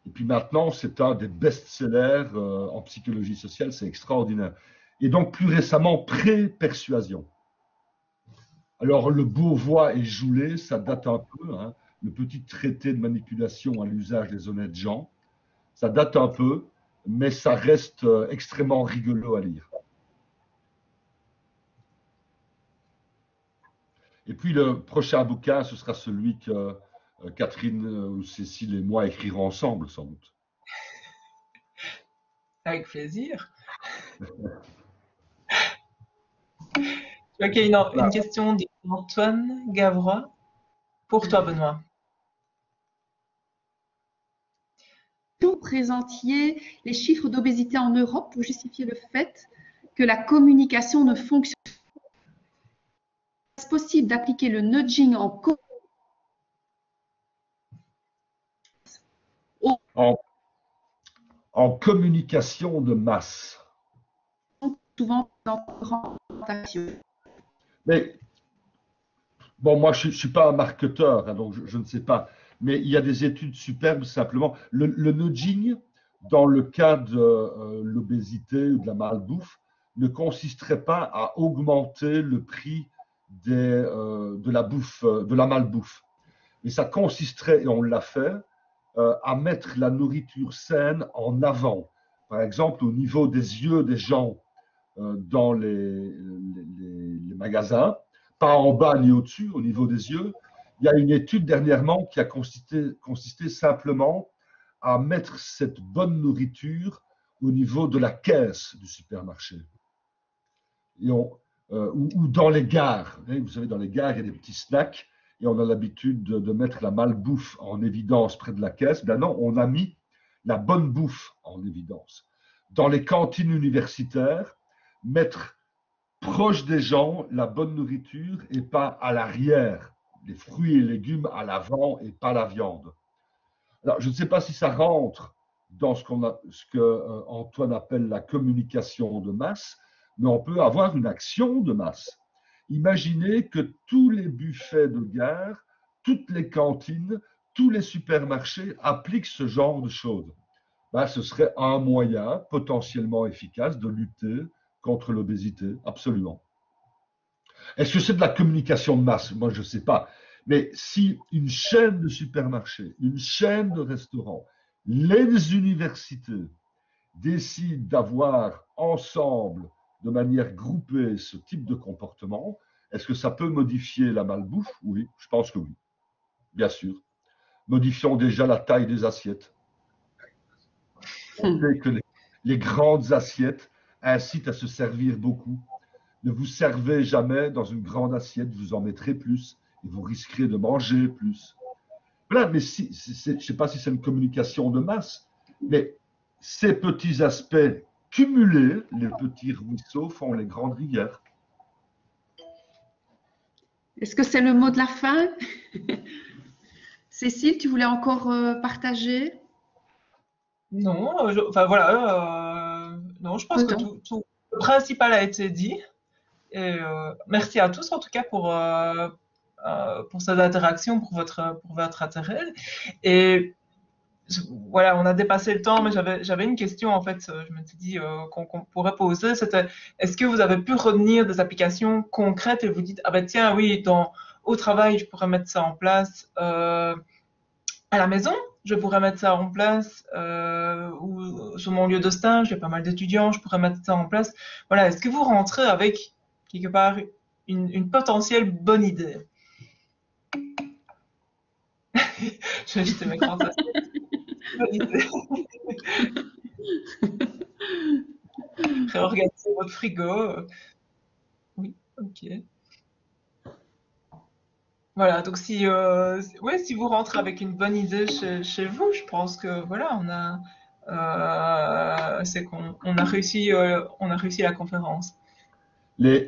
Et puis maintenant, c'est un des best-sellers euh, en psychologie sociale, c'est extraordinaire. Et donc, plus récemment, Pré-persuasion. Alors, le Beauvois et Joulet, ça date un peu. Hein le petit traité de manipulation à l'usage des honnêtes gens. Ça date un peu, mais ça reste euh, extrêmement rigolo à lire. Et puis le prochain bouquin, ce sera celui que Catherine ou Cécile et moi écrirons ensemble, sans doute. *laughs* Avec plaisir. *laughs* Ok, une, une question d'Antoine Gavrois. Pour toi, Benoît. Vous présentiez les chiffres d'obésité en Europe pour justifier le fait que la communication ne fonctionne pas? Est-ce possible d'appliquer le nudging en en, en communication de masse Souvent en présentation. Mais bon, moi, je ne suis pas un marketeur, hein, donc je, ne sais pas. Mais il y a des études superbes, simplement. Le, nudging, dans le cas de euh, l'obésité ou de la malbouffe, ne consisterait pas à augmenter le prix des, euh, de la bouffe, de la malbouffe. Mais ça consisterait, et on l'a fait, euh, à mettre la nourriture saine en avant. Par exemple, au niveau des yeux des gens dans les, magasins, pas en bas ni au-dessus, au niveau des yeux. Il y a une étude dernièrement qui a consisté, simplement à mettre cette bonne nourriture au niveau de la caisse du supermarché. Euh, ou, dans les gares. Vous savez, dans les gares, il y a des petits snacks et on a l'habitude de, mettre la malbouffe en évidence près de la caisse. Ben non, on a mis la bonne bouffe en évidence. Dans les cantines universitaires, mettre proche des gens la bonne nourriture et pas à l'arrière, les fruits et légumes à l'avant et pas la viande. Alors, je ne sais pas si ça rentre dans ce, que euh, appelle la communication de masse, mais on peut avoir une action de masse. Imaginez que tous les buffets de gare, toutes les cantines, tous les supermarchés appliquent ce genre de choses. Ben, ce serait un moyen potentiellement efficace de lutter contre l'obésité, absolument. Est-ce que c'est de la communication de masse? Moi, je ne sais pas. Mais si une chaîne de supermarchés, une chaîne de restaurants, les universités décident d'avoir ensemble, de manière groupée, ce type de comportement, est-ce que ça peut modifier la malbouffe? Oui, je pense que oui. Bien sûr. Modifions déjà la taille des assiettes. On sait que les grandes assiettes incite à se servir beaucoup. Ne vous servez jamais dans une grande assiette, vous en mettrez plus et vous risquerez de manger plus. Voilà, mais si, je ne sais pas si c'est une communication de masse, mais ces petits aspects cumulés, les petits ruisseaux font les grandes rivières. Est-ce que c'est le mot de la fin? Cécile, tu voulais encore euh, partager? Non, enfin voilà, euh, non, je pense que tout, le principal a été dit. Et, euh, merci à tous en tout cas pour, euh, euh, pour cette interaction, pour votre, pour votre intérêt. Et voilà, on a dépassé le temps, mais j'avais une question en fait, je me suis dit qu'on pourrait poser. C'était est-ce que vous avez pu retenir des applications concrètes et vous dites ah ben tiens oui, au travail je pourrais mettre ça en place à la maison je pourrais mettre ça en place euh, ou sur mon lieu de stage, j'ai pas mal d'étudiants, je pourrais mettre ça en place. Voilà, est-ce que vous rentrez avec quelque part une, potentielle bonne idée? *laughs* Je vais grandes Bonne idée. Réorganiser votre frigo. Oui, ok. Voilà, donc si, euh, ouais, si vous rentrez avec une bonne idée chez, vous, je pense que voilà, on a, euh, c'est qu'on on a réussi, euh, on a réussi la conférence. Les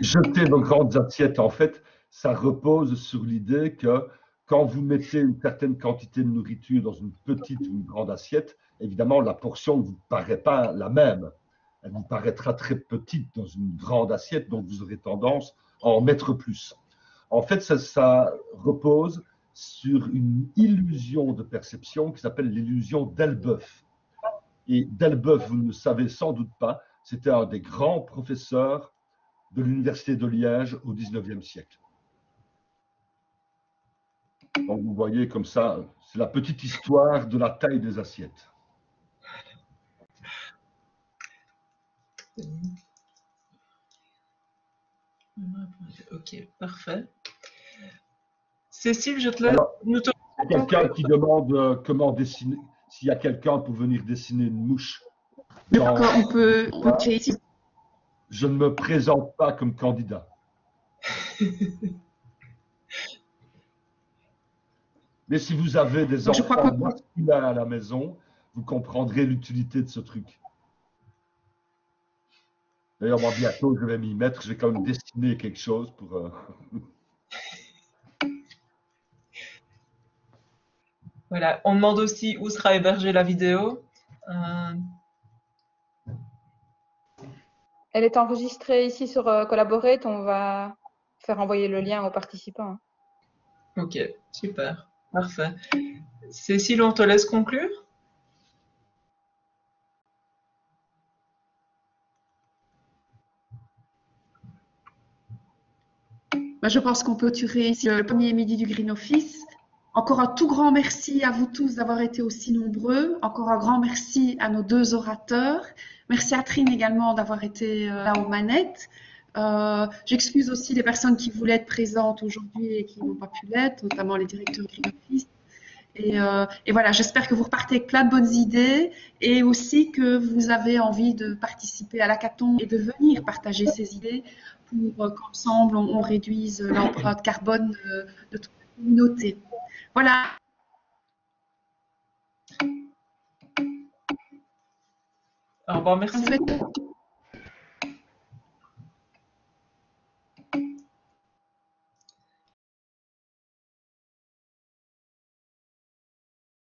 jeter vos grandes assiettes, en fait, ça repose sur l'idée que quand vous mettez une certaine quantité de nourriture dans une petite ou une grande assiette, évidemment, la portion ne vous paraît pas la même. Elle vous paraîtra très petite dans une grande assiette, donc vous aurez tendance à en mettre plus. En fait, ça, repose sur une illusion de perception qui s'appelle l'illusion d'Elbeuf. Et d'Elbeuf, vous ne le savez sans doute pas, c'était un des grands professeurs de l'Université de Liège au XIXe siècle. Donc vous voyez comme ça, c'est la petite histoire de la taille des assiettes. Ok, parfait. Cécile, je te laisse. Te- Quelqu'un qui demande euh, comment dessiner, s'il y a quelqu'un pour venir dessiner une mouche. Dans- on peut créer ici? Je ne me présente pas comme candidat. *laughs* Mais si vous avez des Donc, je crois enfants que- à la maison, vous comprendrez l'utilité de ce truc. D'ailleurs, moi, bientôt, je vais m'y mettre. Je vais quand même dessiner quelque chose pour. euh, *laughs* Voilà. On demande aussi où sera hébergée la vidéo. Euh, Elle est enregistrée ici sur euh, Collaborate. On va faire envoyer le lien aux participants. ok, super. Parfait. Cécile, on te laisse conclure? Bah, je pense qu'on peut clôturer ici le premier midi du Green Office. Encore un tout grand merci à vous tous d'avoir été aussi nombreux. Encore un grand merci à nos deux orateurs. Merci à Trine également d'avoir été euh, là aux manettes. Euh, J'excuse aussi les personnes qui voulaient être présentes aujourd'hui et qui n'ont pas pu l'être, notamment les directeurs Office. Et, euh, et voilà, j'espère que vous repartez avec plein de bonnes idées et aussi que vous avez envie de participer à l'hackathon et de venir partager ces idées pour euh, qu'ensemble on, on réduise l'empreinte carbone de, de toute la communauté. Voilà. Au revoir, merci.